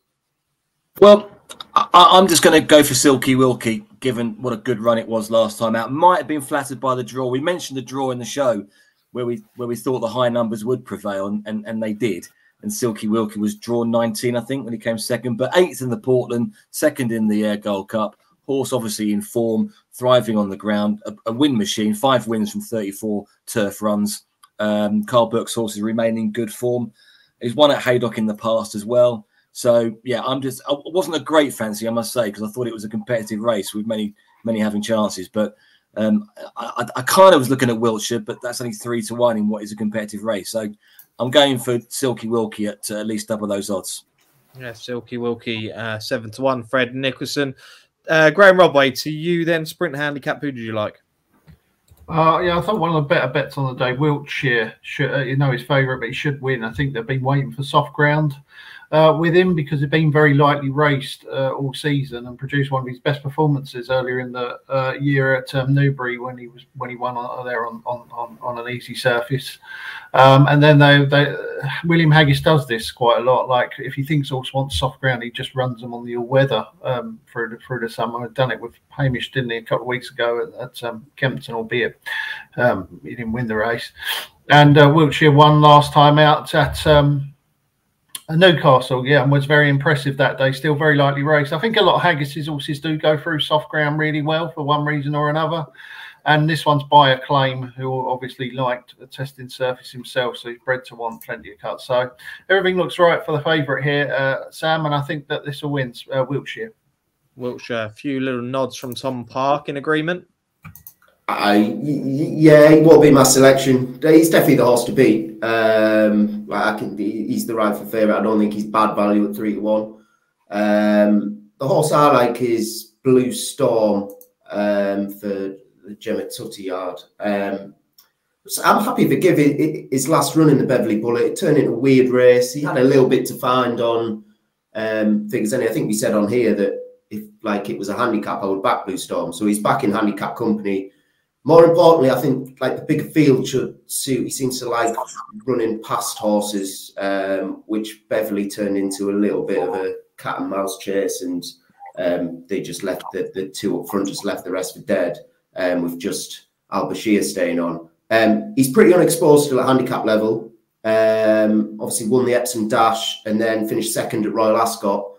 Well, I, am just going to go for Silky Wilkie, given what a good run it was last time out. Might have been flattered by the draw. We mentioned the draw in the show where we where we thought the high numbers would prevail, and, and, and they did. And Silky Wilkie was drawn 19, I think, when he came second, but eighth in the Portland, second in the Ayr Gold Cup. Horse obviously in form, thriving on the ground, a, a win machine, five wins from 34 turf runs. Um, Karl Burke's horses remain in good form. He's won at Haydock in the past as well. So yeah, I'm just I wasn't a great fancy, I must say, because I thought it was a competitive race with many many having chances. But um, I, I, kind of was looking at Wiltshire, but that's only three to one in what is a competitive race. So I'm going for Silky Wilkie at uh, at least double those odds. Yeah, Silky Wilkie, uh, seven to one. Fred Nicholson, uh, Graeme Rodway. To you then, sprint handicap. Who did you like? Uh, yeah, I thought one of the better bets on the day, Wiltshire, should, uh, you know, his favourite, but he should win. I think they've been waiting for soft ground uh, with him because he'd been very lightly raced uh, all season and produced one of his best performances earlier in the uh, year at um, Newbury when he was when he won on, there on, on, on, an easy surface. Um, and then they, they William Haggas does this quite a lot. Like if he thinks horse wants soft ground, he just runs them on the all weather um, through the, through the summer. I've done it with Hamish, didn't he, a couple of weeks ago at, at um, Kempton, albeit um, he didn't win the race. And uh, Wiltshire won last time out at Newcastle, yeah, and was very impressive that day. Still very lightly raced. I think a lot of Haggas's horses do go through soft ground really well for one reason or another. And this one's by Acclaim, who obviously liked the testing surface himself, so he's bred to want plenty of cuts. So everything looks right for the favourite here, uh, Sam, and I think that this will win uh, Wiltshire. Wiltshire, a few little nods from Tom Park in agreement. I yeah, he will be my selection. He's definitely the horse to beat. Um, I can. He's the rightful favourite. I don't think he's bad value at three to one. Um, the horse I like is Blue Storm um, for the Gemma Tutty yard. Um, so I'm happy to give it, his last run in the Beverley Bullet. It turned into a weird race. He had a little bit to find on um, figures. And I think we said on here that if like it was a handicap, I would back Blue Storm. So he's back in handicap company more importantly, I think like the bigger field should suit. He seems to like running past horses, um, which Beverley turned into a little bit of a cat and mouse chase, and um, they just left the, the two up front, just left the rest for dead, um, with just Al Bashir staying on. Um, he's pretty unexposed still at handicap level. Um, obviously won the Epsom Dash and then finished second at Royal Ascot.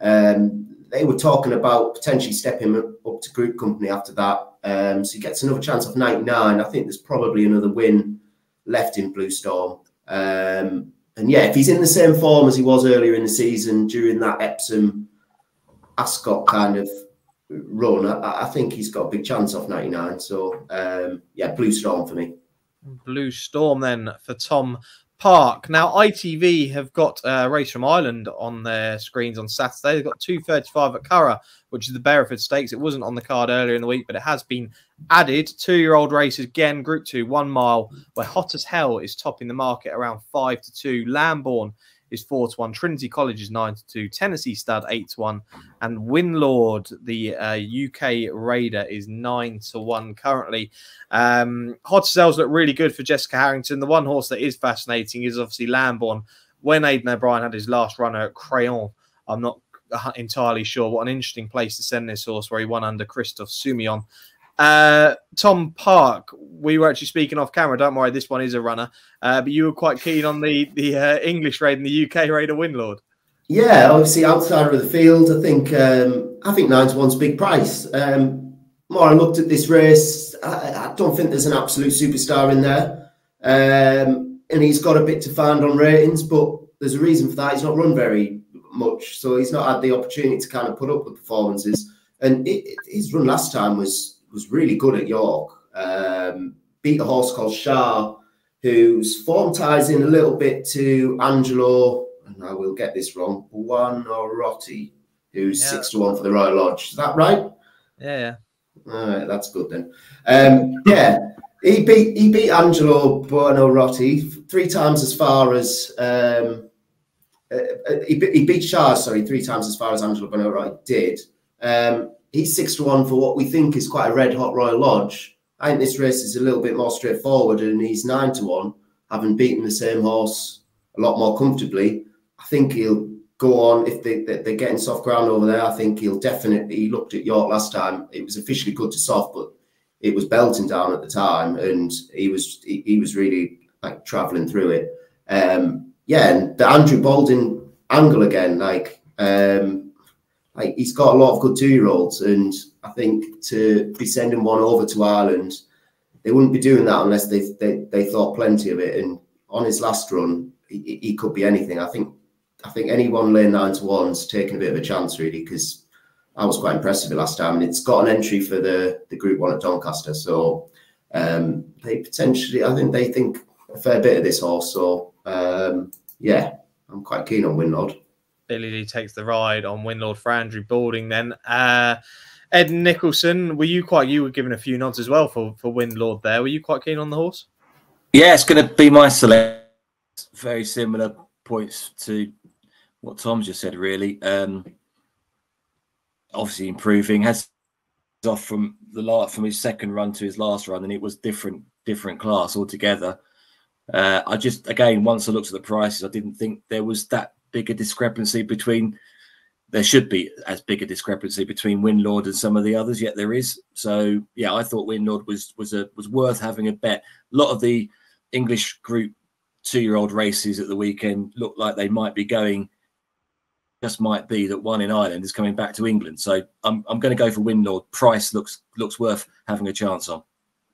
Um, they were talking about potentially stepping up to group company after that. Um, so he gets another chance of 99. I think there's probably another win left in Blue Storm. Um, and yeah, if he's in the same form as he was earlier in the season during that Epsom Ascot kind of run, I, I think he's got a big chance off 99. So um, yeah, Blue Storm for me. Blue Storm then for Tom Park. Now, ITV have got a race from Ireland on their screens on Saturday. They've got 235 at Curragh, which is the Beresford Stakes. It wasn't on the card earlier in the week, but it has been added. Two year old races again, Group 2, one mile, where Hot as Hell is topping the market around 5 to 2. Lambourn is 4 to 1. Trinity College is 9 to 2. Tennessee Stud 8 to 1. And Winlord, the uh, UK Raider, is 9 to 1 currently. Um, Hot Cells look really good for Jessica Harrington. The one horse that is fascinating is obviously Lambourn. When Aidan O'Brien had his last runner at Craon, I'm not entirely sure what an interesting place to send this horse where he won under Christophe Soumillon. Uh, Tom Park, we were actually speaking off camera. Don't worry, this one is a runner. Uh, but you were quite keen on the the uh, English raid and the UK raid of Winlord. Yeah, obviously outsider of the field. I think um, I think nine to one's big price. Um, more I looked at this race, I, I, don't think there's an absolute superstar in there, um, and he's got a bit to find on ratings. But there's a reason for that. He's not run very much, so he's not had the opportunity to kind of put up the performances. And it, it, his run last time was was really good at York. Um, beat a horse called Shah, whose form ties in a little bit to Angelo, and I will get this wrong, Buonarroti, who's yeah. six to one for the Royal Lodge. Is that right? Yeah, yeah. All right, that's good then. Um, yeah, he beat he beat Angelo Buonarroti three times as far as um, uh, uh he, he beat Shah, sorry, three times as far as Angelo Buonarroti did. Um, he's six to one for what we think is quite a red hot Royal Lodge. I think this race is a little bit more straightforward, and he's nine to one, having beaten the same horse a lot more comfortably. I think he'll go on if they, they, are getting soft ground over there. I think he'll definitely. He looked at York last time; it was officially good to soft, but it was belting down at the time, and he was he, he was really like traveling through it. Um, yeah, and the Andrew Balding angle again, like um, like he's got a lot of good two year olds, and I think to be sending one over to Ireland, they wouldn't be doing that unless they they, they thought plenty of it. And on his last run, he, he could be anything. I think I think anyone laying nine to one's taking a bit of a chance really because I was quite impressed with it last time, and it's got an entry for the the Group One at Doncaster. So um, they potentially, I think they think a fair bit of this horse. So um, yeah, I'm quite keen on Winlord. Billy Lee takes the ride on Winlord for Andrew Balding. Then uh, Ed Nicholson, were you quite? You were given a few nods as well for for Winlord. There, were you quite keen on the horse? Yeah, it's going to be my select. Very similar points to what Tom just said. Really, um, obviously improving has off from the last from his second run to his last run, and it was different different class altogether. Uh, I just again once I looked at the prices, I didn't think there was that big a discrepancy between there should be as big a discrepancy between Winlord and some of the others, yet there is. So yeah, I thought Winlord was was a was worth having a bet. A lot of the English group two year old races at the weekend look like they might be going. Just might be that one in Ireland is coming back to England. So I'm I'm going to go for Winlord. Price looks looks worth having a chance on.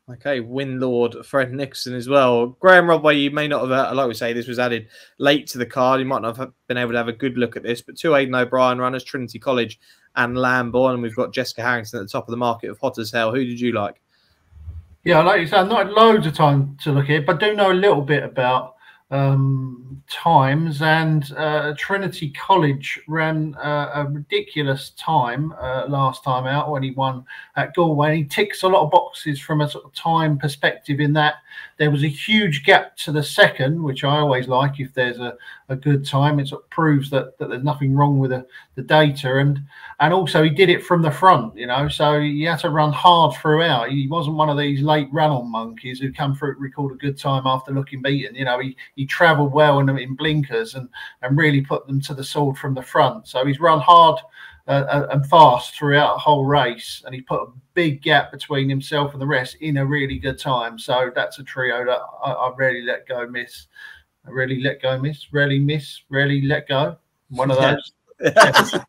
Okay, Winlord, Fred Nixon as well. Graeme Rodway, you may not have, uh, like we say, this was added late to the card. You might not have been able to have a good look at this, but two Aidan O'Brien runners, Trinity College and Lambourn, and we've got Jessica Harrington at the top of the market of Hot as Hell. Who did you like? Yeah, like you said, I've not had loads of time to look at, it, but do know a little bit about um, times, and uh, Trinity College ran uh, a ridiculous time uh, last time out when he won at Galway. And he ticks a lot of boxes from a sort of time perspective in that there was a huge gap to the second, which I always like if there's a, a good time. It sort of proves that, that there's nothing wrong with the, the data. And and also he did it from the front, you know, so he had to run hard throughout. He wasn't one of these late run on monkeys who come through record a good time after looking beaten. You know, he, he travelled well in, in blinkers and, and really put them to the sword from the front. So he's run hard uh, and fast throughout the whole race, and he put a big gap between himself and the rest in a really good time. So that's a trio that I, I really let go miss. I really let go miss, really miss, really let go. One of those.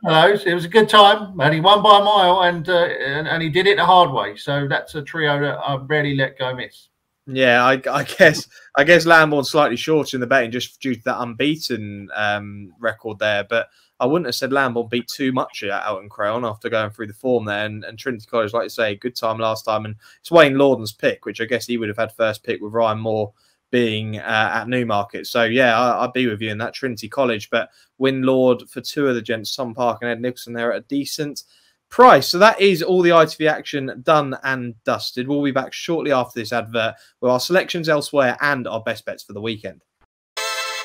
One of those. It was a good time, and he won by a mile, and, uh, and and he did it the hard way. So that's a trio that I really let go miss. Yeah, I, I, guess I guess Lambourne slightly short in the betting just due to that unbeaten um, record there, but I wouldn't have said Lambourn beat too much at Elton Craon after going through the form there. And, and, Trinity College, like you say, good time last time. And it's Wayne Lordan's pick, which I guess he would have had first pick with Ryan Moore being uh, at Newmarket. So yeah, I, would be with you in that Trinity College. But Winlord for two of the gents, Tom Park and Ed Nicholson, they're at a decent price. So that is all the ITV action done and dusted. We'll be back shortly after this advert with our selections elsewhere and our best bets for the weekend.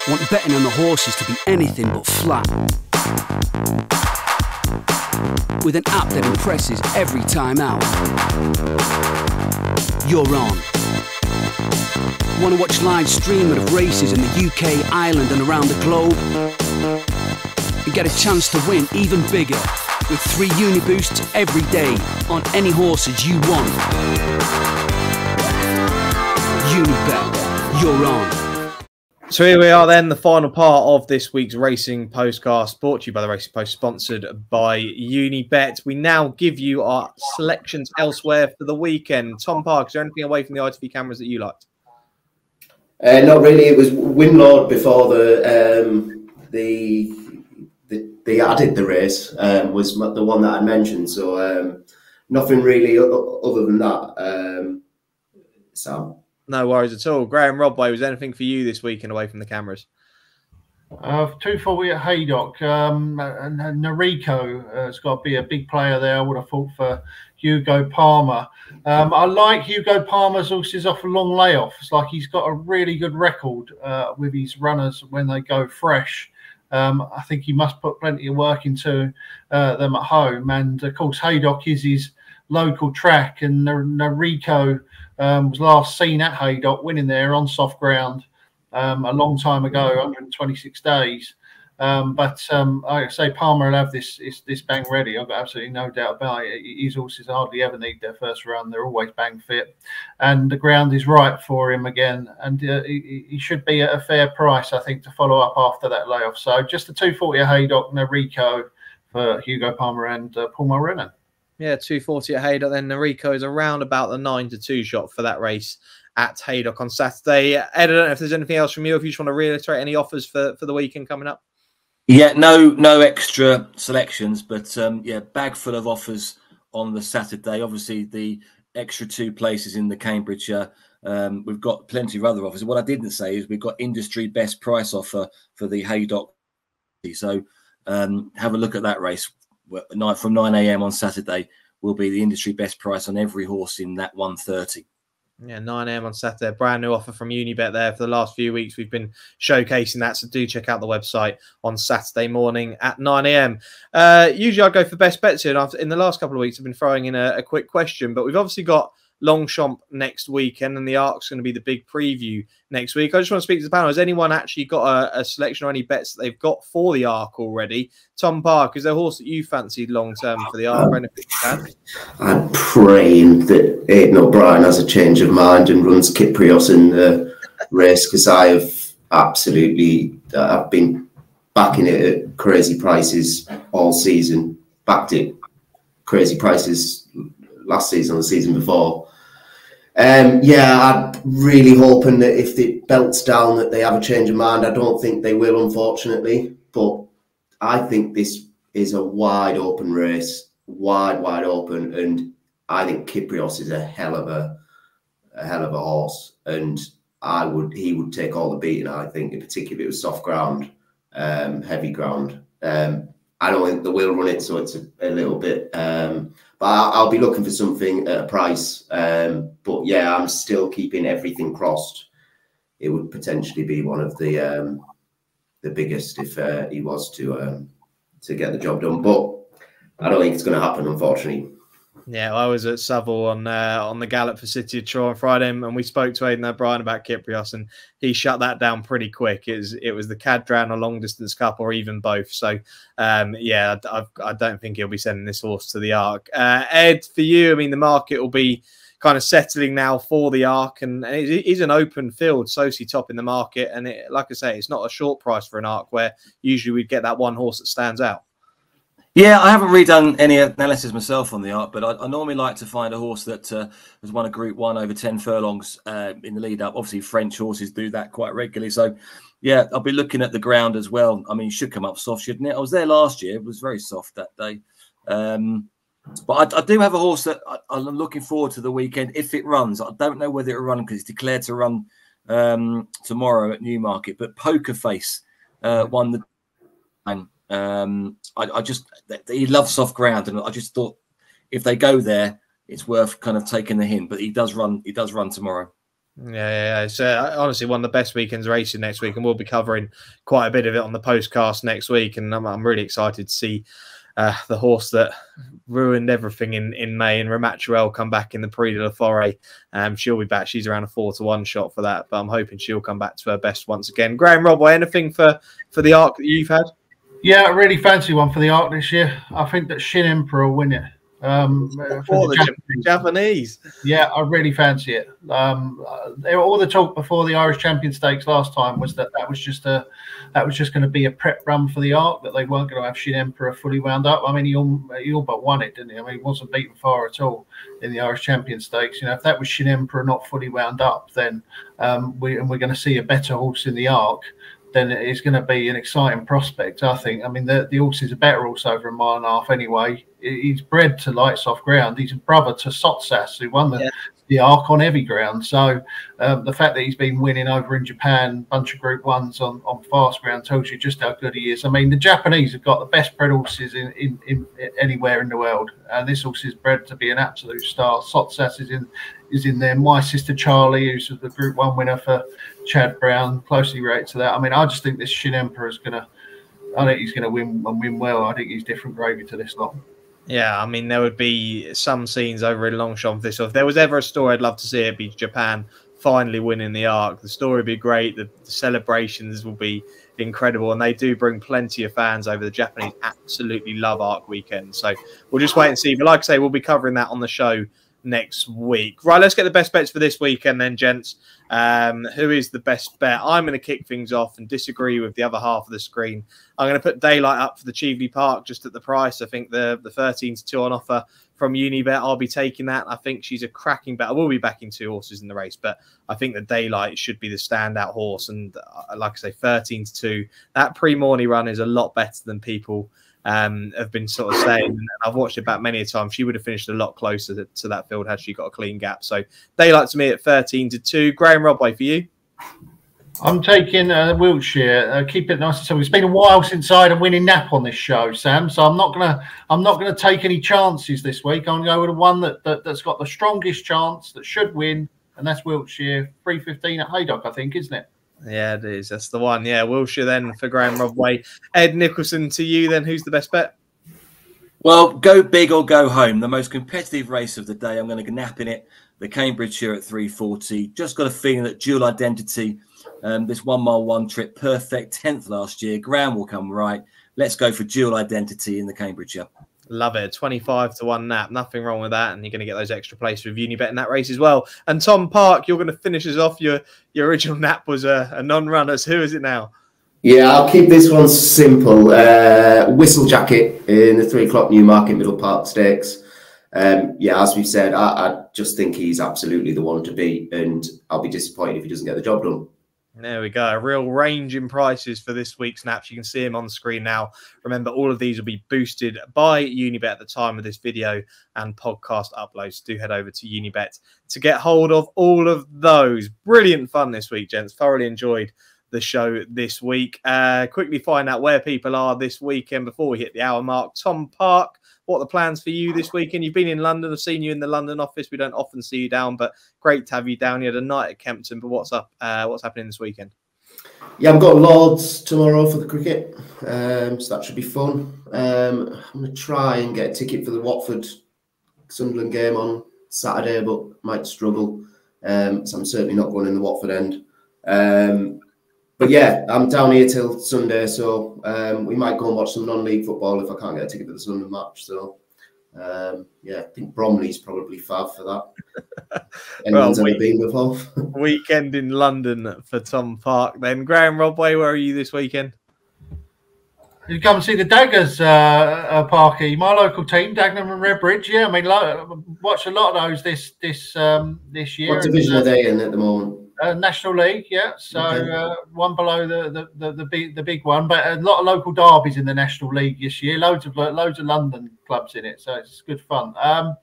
Want betting on the horses to be anything but flat? With an app that impresses every time out. You're on. Want to watch live streaming of races in the UK, Ireland, and around the globe? And get a chance to win even bigger with three Uniboosts every day on any horses you want. Unibet, you're on. So here we are then, the final part of this week's Racing Postcast, brought to you by the Racing Post, sponsored by Unibet. We now give you our selections elsewhere for the weekend. Tom Park, is there anything away from the ITV cameras that you liked? Uh, not really. It was Winlord before the um, the, the they added the race um, was the one that I mentioned. So um, nothing really other than that. Um, Sam. No worries at all. Graeme Rodway, was anything for you this weekend away from the cameras? Uh, 240 at Haydock. Um, and, and Nariko uh, has got to be a big player there. I would have thought for Hugo Palmer. Um, I like Hugo Palmer's horses off a long layoff. It's like he's got a really good record uh, with his runners when they go fresh. Um, I think he must put plenty of work into uh, them at home. And of course, Haydock is his local track, and Nariko um, was last seen at Haydock, winning there on soft ground um, a long time ago, 126 days. Um, but um, like I say, Palmer will have this, this, this bang ready. I've got absolutely no doubt about it. His horses hardly ever need their first run; they're always bang fit, and the ground is right for him again. And uh, he, he, should be at a fair price, I think, to follow up after that layoff. So just a 240 a Haydock, Rico for Hugo Palmer and uh, Paul Mulrennan. Yeah, 240 at Haydock. Then Nariko is around about the 9 to 2 shot for that race at Haydock on Saturday. Ed, I don't know if there's anything else from you, if you just want to reiterate any offers for, for the weekend coming up. Yeah, no, no extra selections, but um, yeah, bag full of offers on the Saturday. Obviously, the extra two places in the Cambridgeshire. Um, we've got plenty of other offers. What I didn't say is we've got industry best price offer for the Haydock. So um, have a look at that race from 9 a.m. on Saturday will be the industry best price on every horse in that 130. Yeah, 9 a.m. on Saturday. Brand new offer from Unibet there for the last few weeks. We've been showcasing that. So do check out the website on Saturday morning at 9 a.m. Uh, usually I go for best bets here. And in the last couple of weeks, I've been throwing in a, a quick question, but we've obviously got Longchamp next weekend, and the Arc's going to be the big preview next week. I just want to speak to the panel. Has anyone actually got a, a selection or any bets that they've got for the Arc already? Tom Park, is a horse that you fancied long term for the Ark? I'm praying that eh, Aidan O'Brien has a change of mind and runs Kyprios in the race because I have absolutely I've been backing it at crazy prices all season. Backed it crazy prices last season, the season before. Um, yeah, I'm really hoping that if it belts down, that they have a change of mind. I don't think they will, unfortunately, but I think this is a wide open race, wide, wide open, and I think Kyprios is a hell of a, a hell of a horse, and I would he would take all the beating. I think, in particular, if it was soft ground, um, heavy ground. Um, I don't think they will run it, so it's a, a little bit. Um, but I'll, I'll, be looking for something at a price. Um, but yeah, I'm still keeping everything crossed. It would potentially be one of the um, the biggest if uh, he was to um, to get the job done. But I don't think it's going to happen, unfortunately. Yeah, I was at Southwell on uh, on the gallop for City of Troy on Friday, and we spoke to Aidan O'Brien about Kyprios, and he shut that down pretty quick. It was it was the Cadran or long distance cup, or even both. So, um, yeah, I, I, don't think he'll be sending this horse to the Arc. Uh, Ed, for you, I mean, the market will be kind of settling now for the Arc, and, and it is an open field. Sosie top in the market, and it, like I say, it's not a short price for an Arc where usually we'd get that one horse that stands out. Yeah, I haven't redone any analysis myself on the art, but I, I normally like to find a horse that uh, has won a Group One over ten furlongs uh, in the lead up. Obviously, French horses do that quite regularly, so yeah, I'll be looking at the ground as well. I mean, should come up soft, shouldn't it? I was there last year; it was very soft that day. Um, but I, I, do have a horse that I, am looking forward to the weekend if it runs. I don't know whether it'll run because it's declared to run um, tomorrow at Newmarket. But Poker Face uh, won the um, I, I just he loves soft ground, and I just thought if they go there, it's worth kind of taking the hint. But he does run. He does run tomorrow. Yeah, yeah, yeah. uh, honestly one of the best weekends racing next week, and we'll be covering quite a bit of it on the postcast next week. And I'm, I'm really excited to see uh, the horse that ruined everything in, in May and Ramatuelle come back in the Prix de la Forêt. Um, she'll be back. She's around a four to one shot for that, but I'm hoping she'll come back to her best once again. Graeme Rodway, anything for for the arc that you've had? Yeah, I really fancy one for the Arc this year. I think that Shin Emperor will win it. Um, for the, Japanese. Japanese. Yeah, I really fancy it. Um, all the talk before the Irish Champion Stakes last time was that that was just a that was just going to be a prep run for the Arc that they weren't going to have Shin Emperor fully wound up. I mean, he all, he all but won it, didn't he? I mean, he wasn't beaten far at all in the Irish Champion Stakes. You know, if that was Shin Emperor not fully wound up, then um, we and we're going to see a better horse in the Arc then it's going to be an exciting prospect. I think. I mean, the the horse is a better horse over a mile and a half anyway. He's bred to light soft ground. He's a brother to Sottsass, who won the yeah the arc on heavy ground. So um, the fact that he's been winning over in Japan, bunch of Group Ones on, on fast ground, tells you just how good he is. I mean, the Japanese have got the best bred horses in, in, in anywhere in the world, and this horse is bred to be an absolute star. Sottsass is in is in there. My Sistercharlie, who's the Group One winner for Chad Brown, closely related to that. I mean, I just think this Shin Emperor is going to. I think he's going to win and win well. I think he's different gravy to this lot. Yeah, I mean, there would be some scenes over in Longchamp this. If there was ever a story I'd love to see, it be Japan finally winning the arc. The story would be great. The, the, celebrations will be incredible, and they do bring plenty of fans over. The Japanese absolutely love Arc Weekend, so we'll just wait and see. But like I say, we'll be covering that on the show next week. Right, let's get the best bets for this weekend then, gents. Um, who is the best bet? I'm going to kick things off and disagree with the other half of the screen. I'm going to put Daylight up for the Cheveley Park just at the price. I think the the 13 to 2 on offer from Unibet. I'll be taking that. I think she's a cracking bet. I will be backing two horses in the race, but I think the Daylight should be the standout horse. And uh, like I say, 13 to 2. That Prix Morny run is a lot better than people um, have been sort of saying. And I've watched it back many a time. She would have finished a lot closer to, to, that field had she got a clean gap. So daylight to me at 13 to 2. Graeme Rodway for you. I'm taking uh, Wiltshire. Uh, keep it nice and simple. It's been a while since I had a winning nap on this show, Sam. So I'm not gonna I'm not gonna take any chances this week. I'm gonna go with the one that, that has got the strongest chance that should win, and that's Wiltshire. 315 at Haydock, I think, isn't it? Yeah, it is. That's the one. Yeah, Wiltshire then for Graeme Rodway. Ed Nicholson to you then. Who's the best bet? Well, go big or go home. The most competitive race of the day. I'm going to nap in it. The Cambridgeshire at 340. Just got a feeling that dual identity, um, this one mile one trip, perfect 10th last year. Graham will come right. Let's go for dual identity in the Cambridgeshire. Love it. 25 to 1 nap. Nothing wrong with that. And you're going to get those extra places with Unibet in that race as well. And Tom Park, you're going to finish us off. Your your original nap was a, a non runner. So who is it now? Yeah, I'll keep this one simple. Uh, Whistlejacket in the three o'clock Newmarket Middle Park Stakes. Um, yeah, as we've said, I, I just think he's absolutely the one to beat, and I'll be disappointed if he doesn't get the job done. There we go. A real range in prices for this week's snaps. You can see them on the screen now. Remember, all of these will be boosted by Unibet at the time of this video and podcast uploads. Do head over to Unibet to get hold of all of those. Brilliant fun this week, gents. Thoroughly enjoyed the show this week. Uh, quickly find out where people are this weekend before we hit the hour mark. Tom Park what the plans for you this weekend? You've been in London. I've seen you in the London office. We don't often see you down, but great to have you down. You had a night at Kempton. But what's up? Uh, what's happening this weekend? Yeah, I've got Lords tomorrow for the cricket, um, so that should be fun. Um, I'm going to try and get a ticket for the Watford Sunderland game on Saturday, but might struggle. Um, so I'm certainly not going in the Watford end. Um, but yeah, I'm down here till Sunday, so um, we might go and watch some non-league football if I can't get a ticket for the Sunday match. So um, yeah, I think Bromley's probably fab for that. Anyone's well, ever been before? weekend in London for Tom Park. Then Graeme Rodway, where are you this weekend? You come and see the Daggers, uh, uh, Parky, my local team, Dagenham and Redbridge. Yeah, I mean, lo- watched a lot of those this this um, this year. What division are they in at the moment? Uh, National League, yeah. So okay. uh, one below the, the the the big the big one, but a lot of local derbies in the National League this year. Loads of loads of London clubs in it, so it's good fun. Um,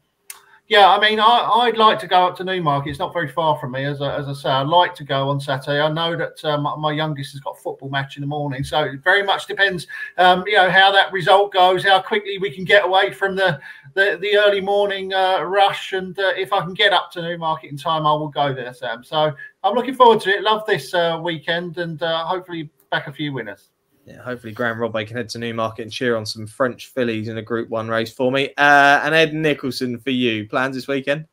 yeah, I mean, I, would like to go up to Newmarket. It's not very far from me, as I, as I say. I'd like to go on Saturday. I know that um, my youngest has got a football match in the morning, so it very much depends, um, you know, how that result goes, how quickly we can get away from the the, the early morning uh, rush, and uh, if I can get up to Newmarket in time, I will go there, Sam. So I'm looking forward to it. Love this uh, weekend, and uh, hopefully back a few winners yeah, hopefully Graeme Rodway can head to Newmarket and cheer on some French fillies in a Group One race for me. Uh, and Ed Nicholson for you. Plans this weekend?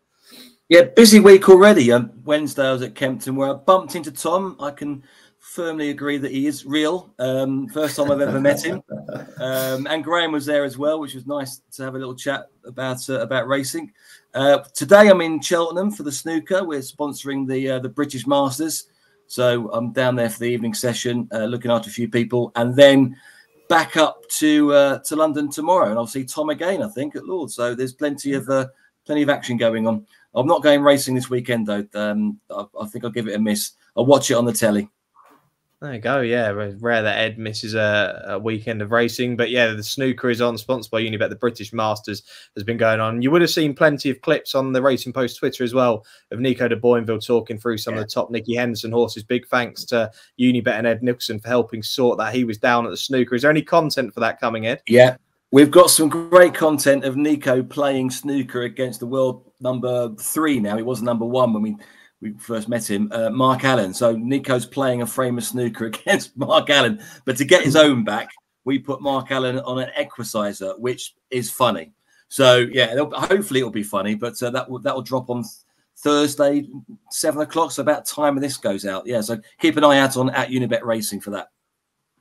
Yeah, busy week already. Um, Wednesday I was at Kempton where I bumped into Tom. I can firmly agree that he is real. Um, first time I've ever met him. Um, and Graeme was there as well, which was nice to have a little chat about uh, about racing. Uh, today I'm in Cheltenham for the snooker. We're sponsoring the uh, the British Masters. So I'm down there for the evening session, uh, looking after a few people, and then back up to uh, to London tomorrow, and I'll see Tom again. I think at Lord. So there's plenty of uh, plenty of action going on. I'm not going racing this weekend though. Um, I, I think I'll give it a miss. I'll watch it on the telly. There you go. Yeah, rare that Ed misses a, a, weekend of racing, but yeah, the snooker is on, sponsored by Unibet. The British Masters has been going on. You would have seen plenty of clips on the Racing Post Twitter as well of Nico de Boinville talking through some yeah. of the top Nicky Henderson horses. Big thanks to Unibet and Ed Nicholson for helping sort that. He was down at the snooker. Is there any content for that coming, Ed? Yeah, We've got some great content of Nico playing snooker against the world number three now. He was number one when we we first met him, uh, Mark Allen. So Nico's playing a frame of snooker against Mark Allen, but to get his own back, we put Mark Allen on an equicizer, which is funny. So yeah, it'll, hopefully it'll be funny, but uh, that will that will drop on Thursday, seven o'clock. So about time this goes out. Yeah, so keep an eye out on at Unibet Racing for that.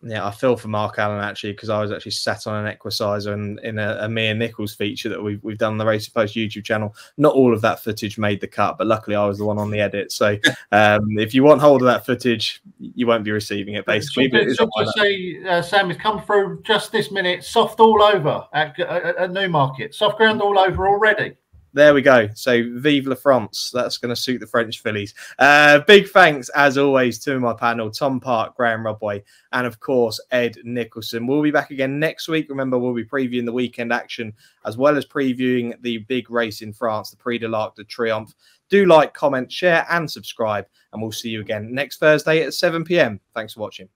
Yeah, I feel for Mark Allen actually because I was actually sat on an equicizer and in a, a Mia Nichols feature that we've we've done on the Racing Post YouTube channel. Not all of that footage made the cut, but luckily I was the one on the edit. So um, if you want hold of that footage, you won't be receiving it basically. Just say, uh, Sam, has come through just this minute. Soft all over at, at, at Newmarket. Soft ground all over already. There we go. So, vive la France. That's going to suit the French fillies. Uh, big thanks, as always, to my panel Tom Park, Graeme Rodway, and of course, Ed Nicholson. We'll be back again next week. Remember, we'll be previewing the weekend action as well as previewing the big race in France, the Prix de l'Arc de Triomphe. Do like, comment, share, and subscribe. And we'll see you again next Thursday at 7 p.m. Thanks for watching.